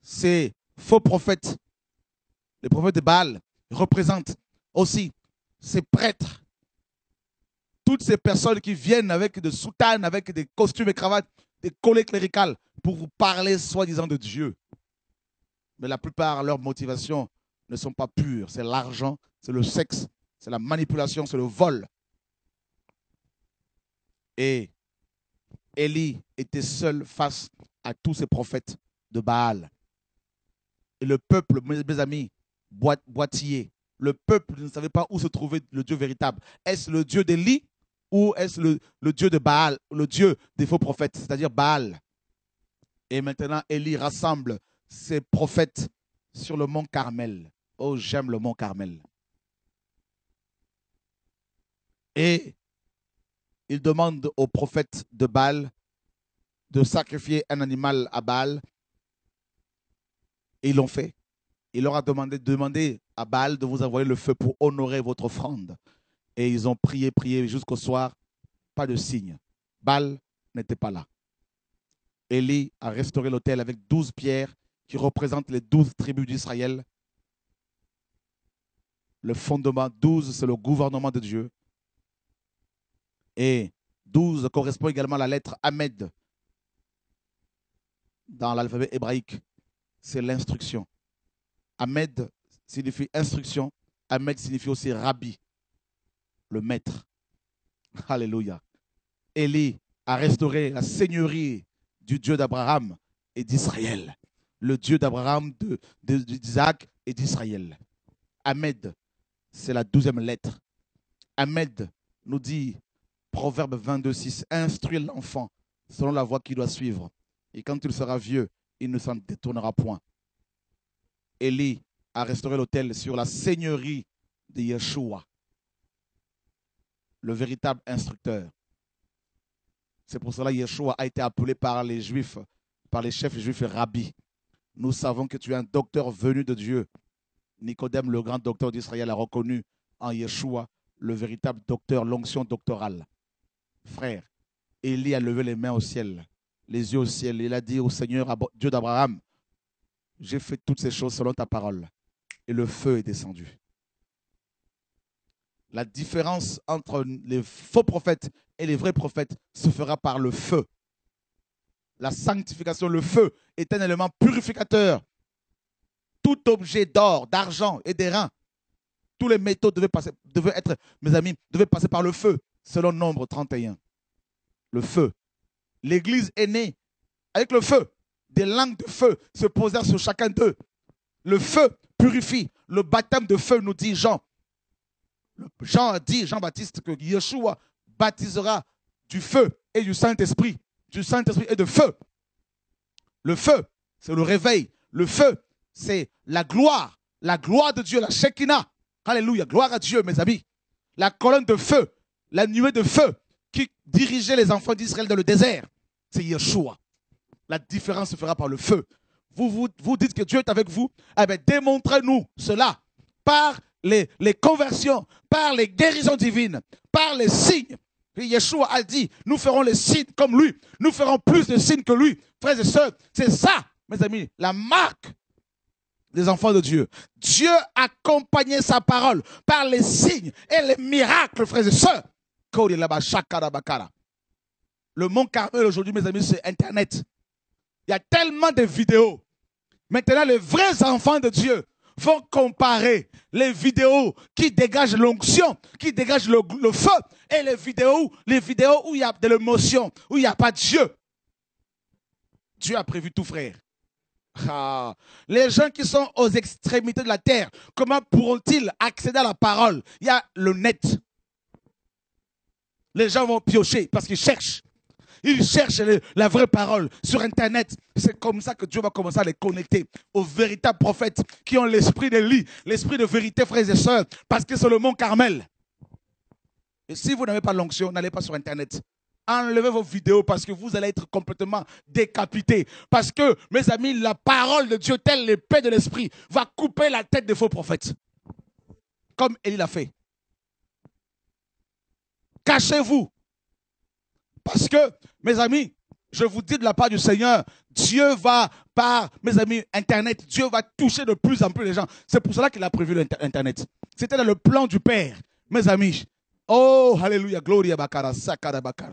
Ces faux prophètes, les prophètes de Baal, représentent aussi ces prêtres, toutes ces personnes qui viennent avec des soutanes, avec des costumes et cravates, des collets cléricales, pour vous parler soi-disant de Dieu. Mais la plupart, leurs motivations ne sont pas pures. C'est l'argent, c'est le sexe, c'est la manipulation, c'est le vol. Et Élie était seul face à tous ces prophètes de Baal. Et le peuple, mes amis, boitillé, le peuple ne savait pas où se trouvait le Dieu véritable. Est-ce le Dieu d'Élie ou est-ce le, Dieu de Baal, le Dieu des faux prophètes, c'est-à-dire Baal Et maintenant, Élie rassemble ses prophètes sur le mont Carmel. Oh, j'aime le mont Carmel. Et il demande aux prophètes de Baal de sacrifier un animal à Baal. Et ils l'ont fait. Il leur a demandé, demandé à Baal de vous envoyer le feu pour honorer votre offrande. Et ils ont prié, prié jusqu'au soir. Pas de signe. Baal n'était pas là. Élie a restauré l'autel avec douze pierres qui représentent les douze tribus d'Israël. Le fondement, douze, c'est le gouvernement de Dieu. Et 12 correspond également à la lettre Ahmed dans l'alphabet hébraïque. C'est l'instruction. Ahmed signifie instruction. Ahmed signifie aussi rabbi, le maître. Alléluia. Élie a restauré la seigneurie du Dieu d'Abraham et d'Israël. Le Dieu d'Abraham, d'Isaac et d'Israël. Ahmed, c'est la douzième lettre. Ahmed nous dit Proverbe 22, 6. Instruis l'enfant selon la voie qu'il doit suivre. Et quand il sera vieux, il ne s'en détournera point. Élie a restauré l'autel sur la seigneurie de Yeshua, le véritable instructeur. C'est pour cela que Yeshua a été appelé par les Juifs, par les chefs juifs rabbis. Nous savons que tu es un docteur venu de Dieu. Nicodème, le grand docteur d'Israël, a reconnu en Yeshua le véritable docteur, l'onction doctorale. Frère, Élie a levé les mains au ciel, les yeux au ciel. Il a dit au Seigneur, Dieu d'Abraham, j'ai fait toutes ces choses selon ta parole. Et le feu est descendu. La différence entre les faux prophètes et les vrais prophètes se fera par le feu. La sanctification, le feu est un élément purificateur. Tout objet d'or, d'argent et d'airain, tous les métaux devaient, passer, devaient être, mes amis, devaient passer par le feu, selon Nombre 31. Le feu. L'Église est née avec le feu. Des langues de feu se posèrent sur chacun d'eux. Le feu purifie. Le baptême de feu, nous dit Jean. Jean dit, Jean-Baptiste, que Yeshua baptisera du feu et du Saint-Esprit. Du Saint-Esprit et de feu. Le feu, c'est le réveil. Le feu, c'est la gloire. La gloire de Dieu, la Shekinah. Alléluia. Gloire à Dieu, mes amis. La colonne de feu, la nuée de feu qui dirigeait les enfants d'Israël dans le désert, c'est Yeshua. La différence se fera par le feu. Vous, vous, vous dites que Dieu est avec vous. Eh bien, démontrez-nous cela par les, les conversions, par les guérisons divines, par les signes. Et Yeshua a dit, nous ferons les signes comme lui. Nous ferons plus de signes que lui. Frères et sœurs, c'est ça, mes amis, la marque des enfants de Dieu. Dieu accompagnait sa parole par les signes et les miracles, frères et sœurs. Le mont Carmel aujourd'hui, mes amis, c'est Internet. Il y a tellement de vidéos. Maintenant, les vrais enfants de Dieu vont comparer les vidéos qui dégagent l'onction, qui dégagent le, feu, et les vidéos, les vidéos où il y a de l'émotion, où il n'y a pas de Dieu. Dieu a prévu tout, frère. Ah, les gens qui sont aux extrémités de la terre, comment pourront-ils accéder à la parole? Il y a le net. Les gens vont piocher parce qu'ils cherchent. Ils cherchent la vraie parole sur Internet. C'est comme ça que Dieu va commencer à les connecter aux véritables prophètes qui ont l'esprit de lit, l'esprit de vérité, frères et sœurs, parce que c'est le mont Carmel. Et si vous n'avez pas l'onction, n'allez pas sur Internet. Enlevez vos vidéos parce que vous allez être complètement décapité. Parce que, mes amis, la parole de Dieu, telle l'épée de l'esprit, va couper la tête des faux prophètes. Comme Élie l'a fait. Cachez-vous. Parce que, mes amis, je vous dis de la part du Seigneur, Dieu va, par, mes amis, Internet, Dieu va toucher de plus en plus les gens. C'est pour cela qu'il a prévu l'Internet. C'était dans le plan du Père, mes amis. Oh, Alléluia, Gloria Bakara, Sakara Bakara,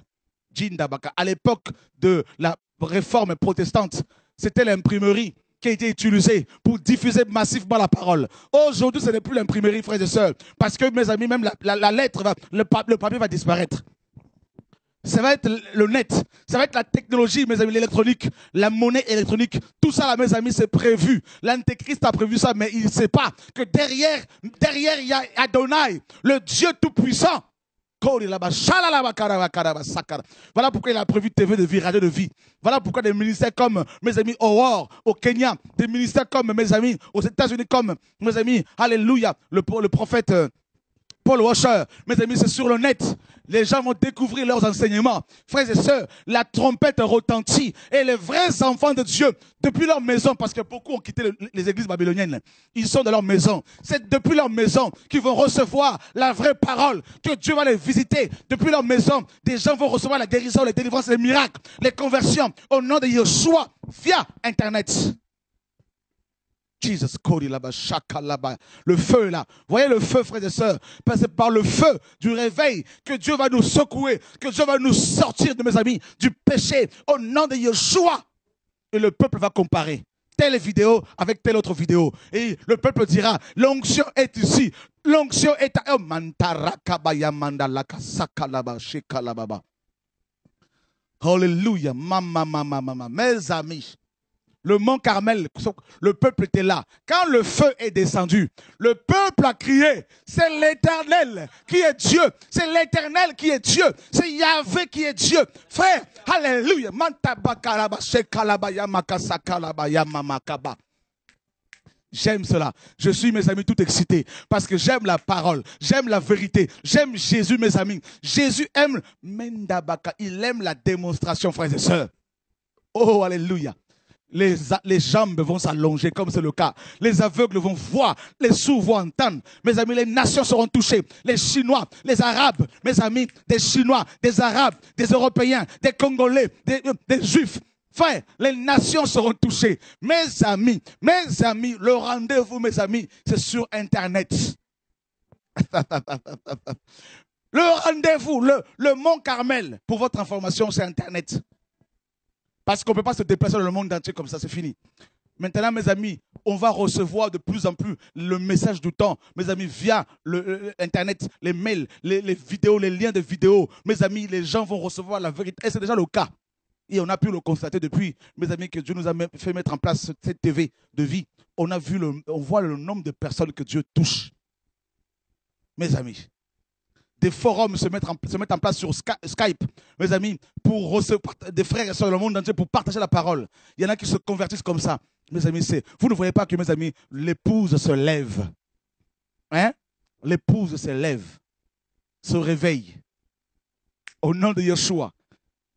Jinda Bakara. À l'époque de la réforme protestante, c'était l'imprimerie qui a été utilisée pour diffuser massivement la parole. Aujourd'hui, ce n'est plus l'imprimerie, frères et sœurs, parce que, mes amis, même la, lettre, va, le papier va disparaître. Ça va être le net, ça va être la technologie, mes amis, l'électronique, la monnaie électronique. Tout ça, mes amis, c'est prévu. L'Antéchrist a prévu ça, mais il ne sait pas que derrière, derrière, il y a Adonai, le Dieu Tout-Puissant. Voilà pourquoi il a prévu TV de vie, radio de vie. Voilà pourquoi des ministères comme mes amis Aurore au Kenya, des ministères comme mes amis aux États-Unis, comme mes amis, Alléluia, le, le prophète euh, Paul Washer, mes amis, c'est sur le net. Les gens vont découvrir leurs enseignements. Frères et sœurs, la trompette retentit. Et les vrais enfants de Dieu, depuis leur maison, parce que beaucoup ont quitté le- les églises babyloniennes, ils sont dans leur maison. C'est depuis leur maison qu'ils vont recevoir la vraie parole, que Dieu va les visiter. Depuis leur maison, des gens vont recevoir la guérison, les délivrances, les miracles, les conversions, au nom de Yeshua, via Internet. Jesus. Le feu là. Voyez le feu, frères et sœurs. Parce que c'est par le feu du réveil que Dieu va nous secouer, que Dieu va nous sortir de mes amis du péché au nom de Yeshua. Et le peuple va comparer telle vidéo avec telle autre vidéo. Et le peuple dira, l'onction est ici. L'onction est à... Oh. Alléluia. Mama, mama, mama. Mes amis, le mont Carmel, le peuple était là. Quand le feu est descendu, le peuple a crié, c'est l'éternel qui est Dieu. C'est l'éternel qui est Dieu. C'est Yahvé qui est Dieu. Frère, alléluia. J'aime cela. Je suis, mes amis, tout excité parce que j'aime la parole, j'aime la vérité, j'aime Jésus, mes amis. Jésus aime Mendabaka, il aime la démonstration, frères et sœurs. Oh, alléluia. Les, jambes vont s'allonger comme c'est le cas. Les aveugles vont voir, les sourds vont entendre. Mes amis, les nations seront touchées. Les Chinois, les Arabes, mes amis, des Chinois, des Arabes, des Européens, des Congolais, des, euh, Juifs. Frère, les nations seront touchées. Mes amis, mes amis, le rendez-vous, mes amis, c'est sur Internet. [laughs] le rendez-vous, le, le Mont Carmel, pour votre information, c'est Internet. Parce qu'on ne peut pas se déplacer dans le monde entier comme ça, c'est fini. Maintenant, mes amis, on va recevoir de plus en plus le message du temps, mes amis, via le, le- Internet, les mails, les, les vidéos, les liens de vidéos. Mes amis, les gens vont recevoir la vérité. Et c'est déjà le cas. Et on a pu le constater depuis, mes amis, que Dieu nous a fait mettre en place cette TV de vie. On a vu, le, on voit le nombre de personnes que Dieu touche. Mes amis, des forums se mettent en, place sur Sky- Skype, mes amis, pour recevoir des frères et sœurs le monde entier pour partager la parole. Il y en a qui se convertissent comme ça. Mes amis, c'est, vous ne voyez pas que, mes amis, l'épouse se lève. Hein? L'épouse se lève, se réveille. Au nom de Yeshua.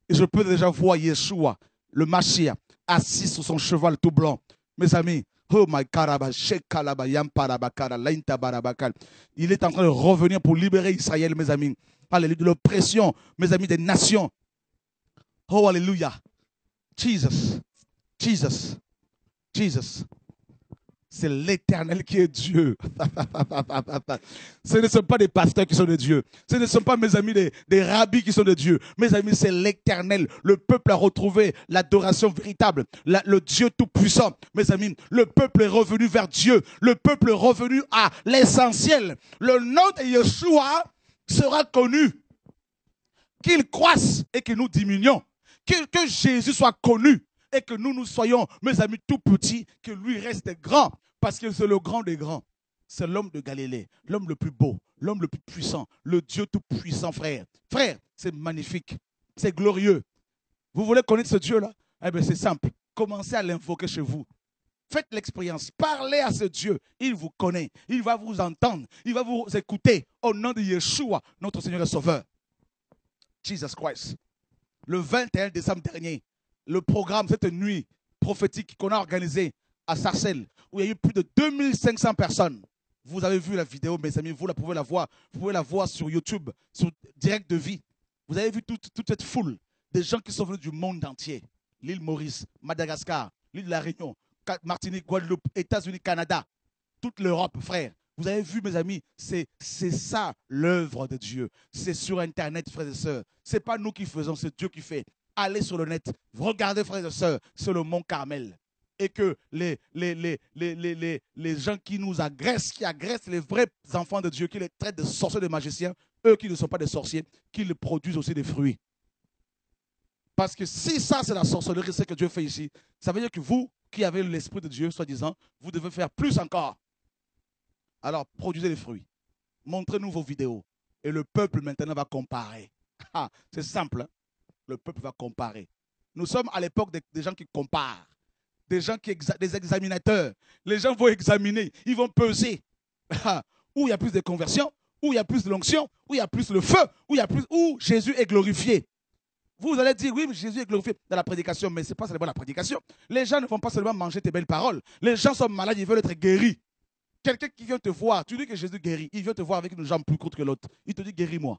Et je peux déjà voir Yeshua, le Mashiach, assis sur son cheval tout blanc. Mes amis, oh my il est en train de revenir pour libérer Israël, mes amis. Alléluia, de l'oppression, mes amis, des nations. Oh, alléluia. Jesus, Jesus, Jesus. C'est l'éternel qui est Dieu. [laughs] Ce ne sont pas des pasteurs qui sont de Dieu. Ce ne sont pas mes amis des, rabbis qui sont de Dieu. Mes amis, c'est l'éternel. Le peuple a retrouvé l'adoration véritable. Le Dieu tout-puissant. Mes amis, le peuple est revenu vers Dieu. Le peuple est revenu à l'essentiel. Le nom de Yeshua sera connu. Qu'il croisse et que nous diminuions. Que Jésus soit connu et que nous nous soyons, mes amis, tout petits, que lui reste grand. Parce que c'est le grand des grands. C'est l'homme de Galilée, l'homme le plus beau, l'homme le plus puissant, le Dieu tout puissant, frère. Frère, c'est magnifique, c'est glorieux. Vous voulez connaître ce Dieu-là? Eh bien, c'est simple. Commencez à l'invoquer chez vous. Faites l'expérience. Parlez à ce Dieu. Il vous connaît. Il va vous entendre. Il va vous écouter. Au nom de Yeshua, notre Seigneur et Sauveur. Jesus Christ. Le 21 décembre dernier, le programme, cette nuit prophétique qu'on a organisée à Sarcelles, où il y a eu plus de 2500 personnes. Vous avez vu la vidéo, mes amis, vous la pouvez la voir. Vous pouvez la voir sur YouTube, sur Direct de Vie. Vous avez vu toute, toute cette foule des gens qui sont venus du monde entier. L'île Maurice, Madagascar, l'île de la Réunion, Martinique, Guadeloupe, États-Unis, Canada, toute l'Europe, frère. Vous avez vu, mes amis, c'est ça l'œuvre de Dieu. C'est sur Internet, frères et sœurs. C'est pas nous qui faisons, c'est Dieu qui fait. Allez sur le net, regardez, frères et sœurs, c'est le mont Carmel. Et que les, les, les, les, les, gens qui nous agressent, qui agressent les vrais enfants de Dieu, qui les traitent de sorciers, de magiciens, eux qui ne sont pas des sorciers, qu'ils produisent aussi des fruits. Parce que si ça, c'est la sorcellerie, c'est que Dieu fait ici, ça veut dire que vous, qui avez l'Esprit de Dieu, soi-disant, vous devez faire plus encore. Alors, produisez des fruits. Montrez-nous vos vidéos. Et le peuple maintenant va comparer. Ah, c'est simple. hein. Le peuple va comparer. Nous sommes à l'époque des, gens qui comparent. Des gens qui des examinateurs. Les gens vont examiner. Ils vont peser. [laughs] Où il y a plus de conversion, où il y a plus de l'onction, où il y a plus le feu, où il y a plus où Jésus est glorifié. Vous allez dire, oui, mais Jésus est glorifié dans la prédication, mais ce n'est pas seulement la prédication. Les gens ne vont pas seulement manger tes belles paroles. Les gens sont malades, ils veulent être guéris. Quelqu'un qui vient te voir, tu dis que Jésus guérit, il vient te voir avec une jambe plus courte que l'autre. Il te dit, guéris-moi.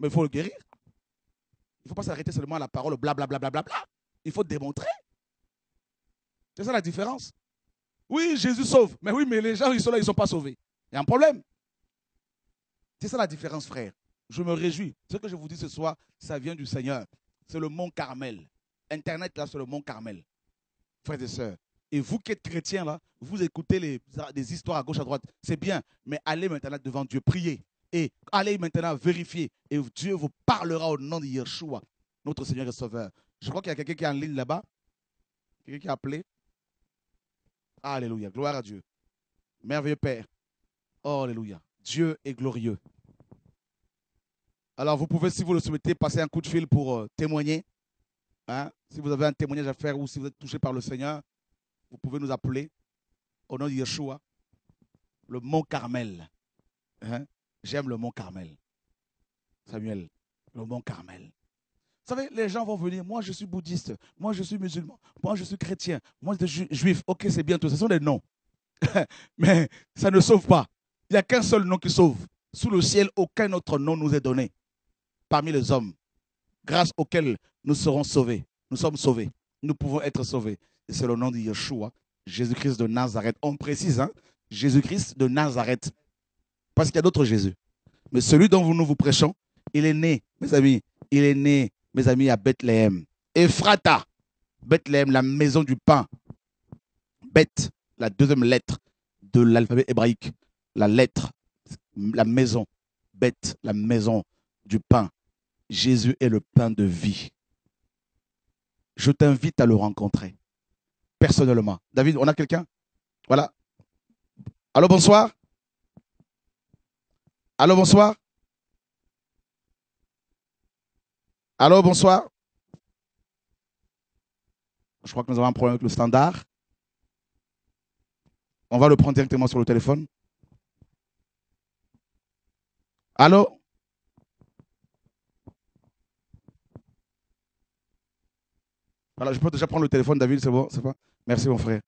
Mais il faut le guérir. Il ne faut pas s'arrêter seulement à la parole, blablabla. Bla, bla, bla, bla. Il faut démontrer. C'est ça la différence. Oui, Jésus sauve. Mais oui, mais les gens, ils sont là, ils ne sont pas sauvés. Il y a un problème. C'est ça la différence, frère. Je me réjouis. Ce que je vous dis ce soir, ça vient du Seigneur. C'est le mont Carmel. Internet, là, c'est le mont Carmel. Frères et sœurs. Et vous qui êtes chrétiens, là, vous écoutez les, des histoires à gauche, à droite. C'est bien. Mais allez maintenant devant Dieu, priez. Et allez maintenant vérifier. Et Dieu vous parlera au nom de Yeshua, notre Seigneur et Sauveur. Je crois qu'il y a quelqu'un qui est en ligne là-bas. Quelqu'un qui a appelé. Alléluia. Gloire à Dieu. Merveilleux Père. Alléluia. Dieu est glorieux. Alors, vous pouvez, si vous le souhaitez, passer un coup de fil pour euh, témoigner. Hein? Si vous avez un témoignage à faire ou si vous êtes touché par le Seigneur, vous pouvez nous appeler au nom de Yeshua. Le mont Carmel. Hein? J'aime le mont Carmel. Samuel, le mont Carmel. Vous savez, les gens vont venir. Moi, je suis bouddhiste. Moi, je suis musulman. Moi, je suis chrétien. Moi, je suis juif. Ok, c'est bien tout. Ce sont des noms. [laughs] Mais ça ne sauve pas. Il n'y a qu'un seul nom qui sauve. Sous le ciel, aucun autre nom nous est donné parmi les hommes, grâce auquel nous serons sauvés. Nous sommes sauvés. Nous pouvons être sauvés. Et c'est le nom de Yeshua, Jésus-Christ de Nazareth. On précise, hein, Jésus-Christ de Nazareth. Parce qu'il y a d'autres Jésus. Mais celui dont nous vous prêchons, il est né, mes amis, il est né, mes amis, à Bethléem. Ephrata, Bethléem, la maison du pain. Beth, la deuxième lettre de l'alphabet hébraïque. La lettre, la maison. Beth, la maison du pain. Jésus est le pain de vie. Je t'invite à le rencontrer personnellement. David, on a quelqu'un? Voilà. Allô, bonsoir Allô, bonsoir Allô, bonsoir Je crois que nous avons un problème avec le standard. On va le prendre directement sur le téléphone. Allô? Voilà, je peux déjà prendre le téléphone, David, c'est bon, c'est. Merci, mon frère.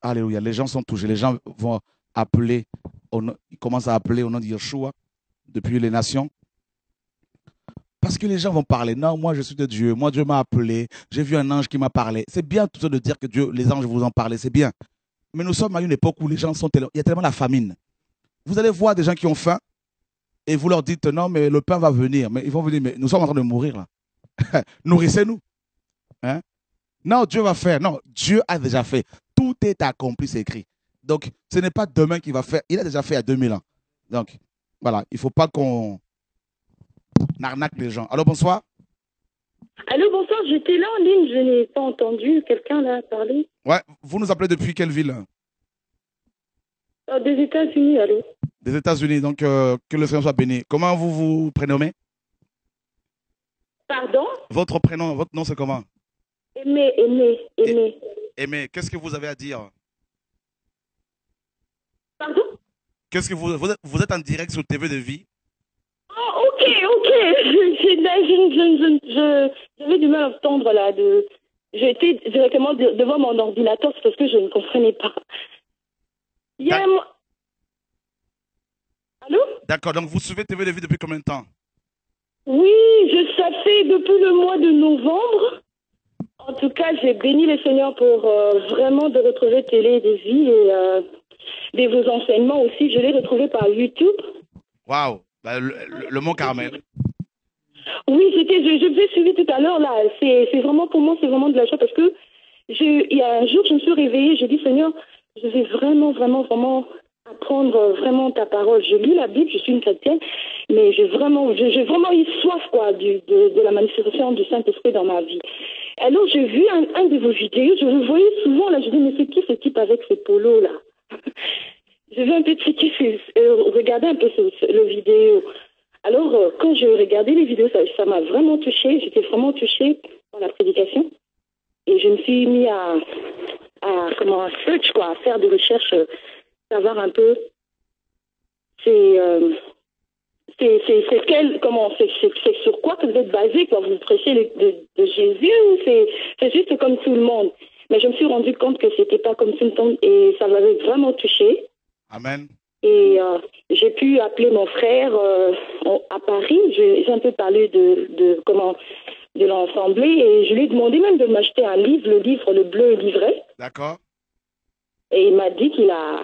Alléluia. Les gens sont touchés. Les gens vont appeler, ils commencent à appeler au nom de Yeshua depuis les nations. Parce que les gens vont parler. Non, moi, je suis de Dieu. Moi, Dieu m'a appelé. J'ai vu un ange qui m'a parlé. C'est bien tout ça de dire que Dieu, les anges vous en parlent. C'est bien. Mais nous sommes à une époque où les gens sont tellement, il y a tellement la famine. Vous allez voir des gens qui ont faim et vous leur dites non, mais le pain va venir. Mais ils vont venir, mais nous sommes en train de mourir là. [laughs] Nourrissez-nous. Hein? Non, Dieu va faire. Non, Dieu a déjà fait. Tout est accompli, c'est écrit. Donc, ce n'est pas demain qu'il va faire. Il a déjà fait il y a 2000 ans. Donc, voilà, il ne faut pas qu'on arnaque les gens. Alors, bonsoir. Allô, bonsoir, j'étais là en ligne, je n'ai pas entendu quelqu'un là parler. Ouais, vous nous appelez depuis quelle ville? Euh, des États-Unis, allô. Des États-Unis. Donc, euh, que le Seigneur soit béni. Comment vous vous prénommez? Pardon? Votre prénom, votre nom, c'est comment? Aimé, aimé, aimé. Aimé, qu'est-ce que vous avez à dire? Pardon? Qu'est-ce que vous, vous, êtes, vous êtes en direct sur TV de vie Ah, ok, ok. [laughs] Je- là, je- je- je- je- J'avais du mal à entendre là. De... J'étais directement de- devant mon ordinateur c'est parce que je ne comprenais pas. Il y a un... Allô? D'accord, donc vous suivez TV de vie depuis combien de temps? Oui, je ça fait depuis le mois de novembre. En tout cas, j'ai béni le Seigneur pour euh, vraiment de retrouver Télé des vies et euh, de vos enseignements aussi. Je l'ai retrouvé par YouTube. Waouh Bah, le, Mont Carmel. Oui, c'était, je, je vous ai suivi tout à l'heure là. C'est, c'est vraiment pour moi, c'est vraiment de la joie parce que je, il y a un jour, je me suis réveillée, j'ai dit Seigneur, je vais vraiment, vraiment, vraiment apprendre euh, vraiment ta parole. Je lis la Bible, je suis une chrétienne, mais j'ai vraiment, j'ai, j'ai vraiment eu soif quoi du, de, de la manifestation du Saint-Esprit dans ma vie. Alors j'ai vu un, un de vos vidéos, je le voyais souvent là, je dis mais c'est qui ce type avec ce polo là? Je vais un checker, ce- euh, regarder un peu ce, ce- le vidéo. Alors, euh, quand je regardais les vidéos, ça m'a vraiment touchée. J'étais vraiment touchée par la prédication. Et je me suis mis à, comment, à search, quoi, à faire des recherches, euh, savoir un peu. C'est, euh, c'est, c'est, c'est sur quoi que vous êtes basé quand vous prêchez de, de Jésus ou c'est juste comme tout le monde? Mais je me suis rendu compte que c'était pas comme le monde et ça m'avait vraiment touchée. Amen. Et euh, j'ai pu appeler mon frère euh, à Paris. J'ai un peu parlé de, de comment de l'assemblée et je lui ai demandé même de m'acheter un livre, le livre Le Bleu et l'Ivraie. D'accord Et il m'a dit qu'il a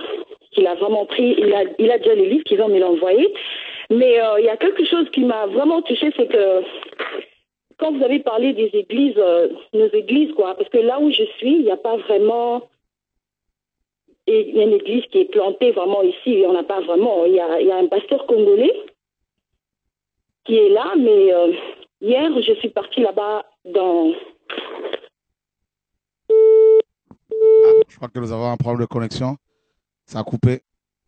qu'il a vraiment pris, il a, il a déjà les livres, qu'il va me l'envoyer. Mais euh, il y a quelque chose qui m'a vraiment touchée, c'est que quand vous avez parlé des églises, euh, nos églises, quoi, parce que là où je suis, il n'y a pas vraiment une église qui est plantée vraiment ici, il n'y en a pas vraiment. Il y a, un pasteur congolais qui est là, mais euh, hier, je suis partie là-bas dans... je crois que nous avons un problème de connexion. Ça a coupé.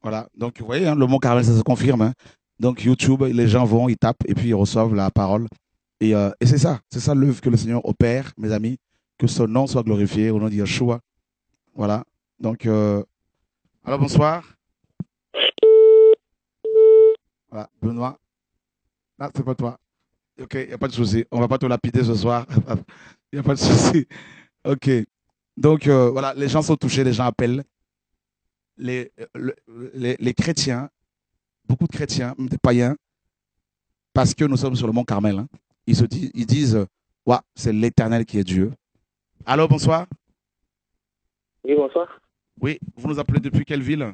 Voilà. Donc, vous voyez, hein, le mot Carmel, ça se confirme. hein. Donc, YouTube, les gens vont, ils tapent et puis ils reçoivent la parole. Et, euh, et c'est ça. C'est ça l'œuvre que le Seigneur opère, mes amis. Que son nom soit glorifié au nom de Yeshua. Voilà. Donc, euh... alors bonsoir. Voilà, Benoît. Ah, c'est pas toi. Ok, il n'y a pas de souci. On va pas te lapider ce soir. [laughs] Il n'y a pas de souci. Ok. Donc, euh, voilà, les gens sont touchés, les gens appellent. Les, le- les, les chrétiens, beaucoup de chrétiens, même des païens, parce que nous sommes sur le mont Carmel, hein, ils, se disent, ils disent Ouais, c'est l'éternel qui est Dieu. Allô, bonsoir. Oui, bonsoir. Oui, vous nous appelez depuis quelle ville?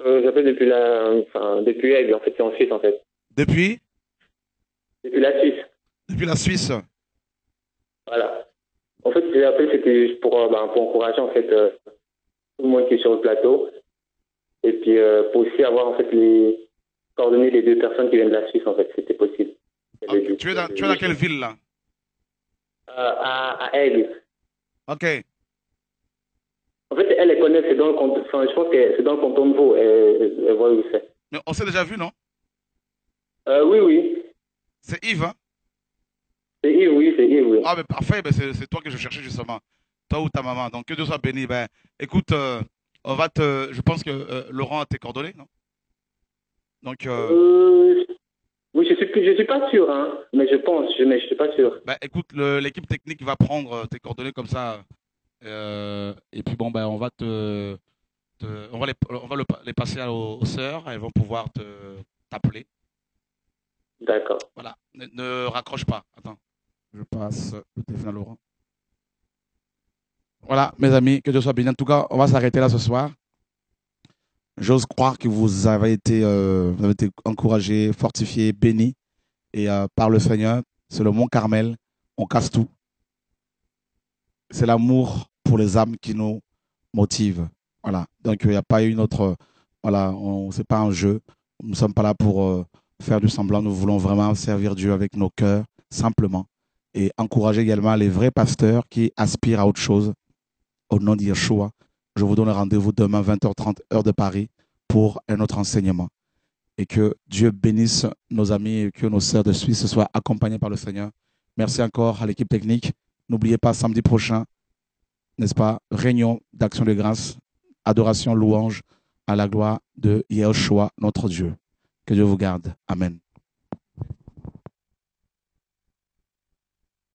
Euh, J'appelle depuis la, enfin, depuis Aigle, en fait, c'est en Suisse, en fait. Depuis? Depuis la Suisse. Depuis la Suisse. Voilà. En fait, j'ai appelé, c'était juste pour, euh, ben, pour encourager, en fait, euh, tout le monde qui est sur le plateau. Et puis, euh, pour aussi avoir, en fait, les coordonnées des deux personnes qui viennent de la Suisse, en fait, si c'était possible. Tu es dans, tu es dans quelle ville là? Euh, à, à Aigle. Ok. En fait, elle, elle connaît, c'est dans le canton, enfin, je pense que c'est dans le canton de Vaud, elle, elle voit où c'est. Mais on s'est déjà vu, non? Euh, oui, oui. C'est Yves, hein? C'est Yves, oui, c'est Yves, oui. Ah, mais parfait, ben c'est toi que je cherchais justement. Toi ou ta maman. Donc que Dieu soit béni. Ben, écoute, euh, on va te. Je pense que euh, Laurent a tes coordonnées, non? Donc, euh, Euh, je je suis pas sûr, hein, mais je pense, je, mais je suis pas sûr. ben, écoute, l'équipe technique va prendre euh, tes coordonnées comme ça. euh, et puis bon, ben, on va te. te- on va, les, on va le- les passer aux, aux sœurs. Elles vont pouvoir te t'appeler. D'accord. Voilà. Ne, ne raccroche pas. Attends. Je passe le téléphone à Laurent. Voilà, mes amis, que Dieu soit béni. En tout cas, on va s'arrêter là ce soir. J'ose croire que vous avez été, euh, vous avez été encouragés, fortifiés, bénis. Et euh, par le Seigneur, c'est le mont Carmel. On casse tout. C'est l'amour pour les âmes qui nous motive. Voilà. Donc, il n'y a pas une autre. Voilà, c'est pas un jeu. Nous ne sommes pas là pour euh, faire du semblant. Nous voulons vraiment servir Dieu avec nos cœurs, simplement. Et encourager également les vrais pasteurs qui aspirent à autre chose. Au nom de Yeshua, je vous donne rendez-vous demain 20h30 heure de Paris pour un autre enseignement. Et que Dieu bénisse nos amis et que nos sœurs de Suisse soient accompagnées par le Seigneur. Merci encore à l'équipe technique. N'oubliez pas samedi prochain, n'est-ce pas, réunion d'action de grâce, adoration, louange à la gloire de Yeshua, notre Dieu. Que Dieu vous garde. Amen.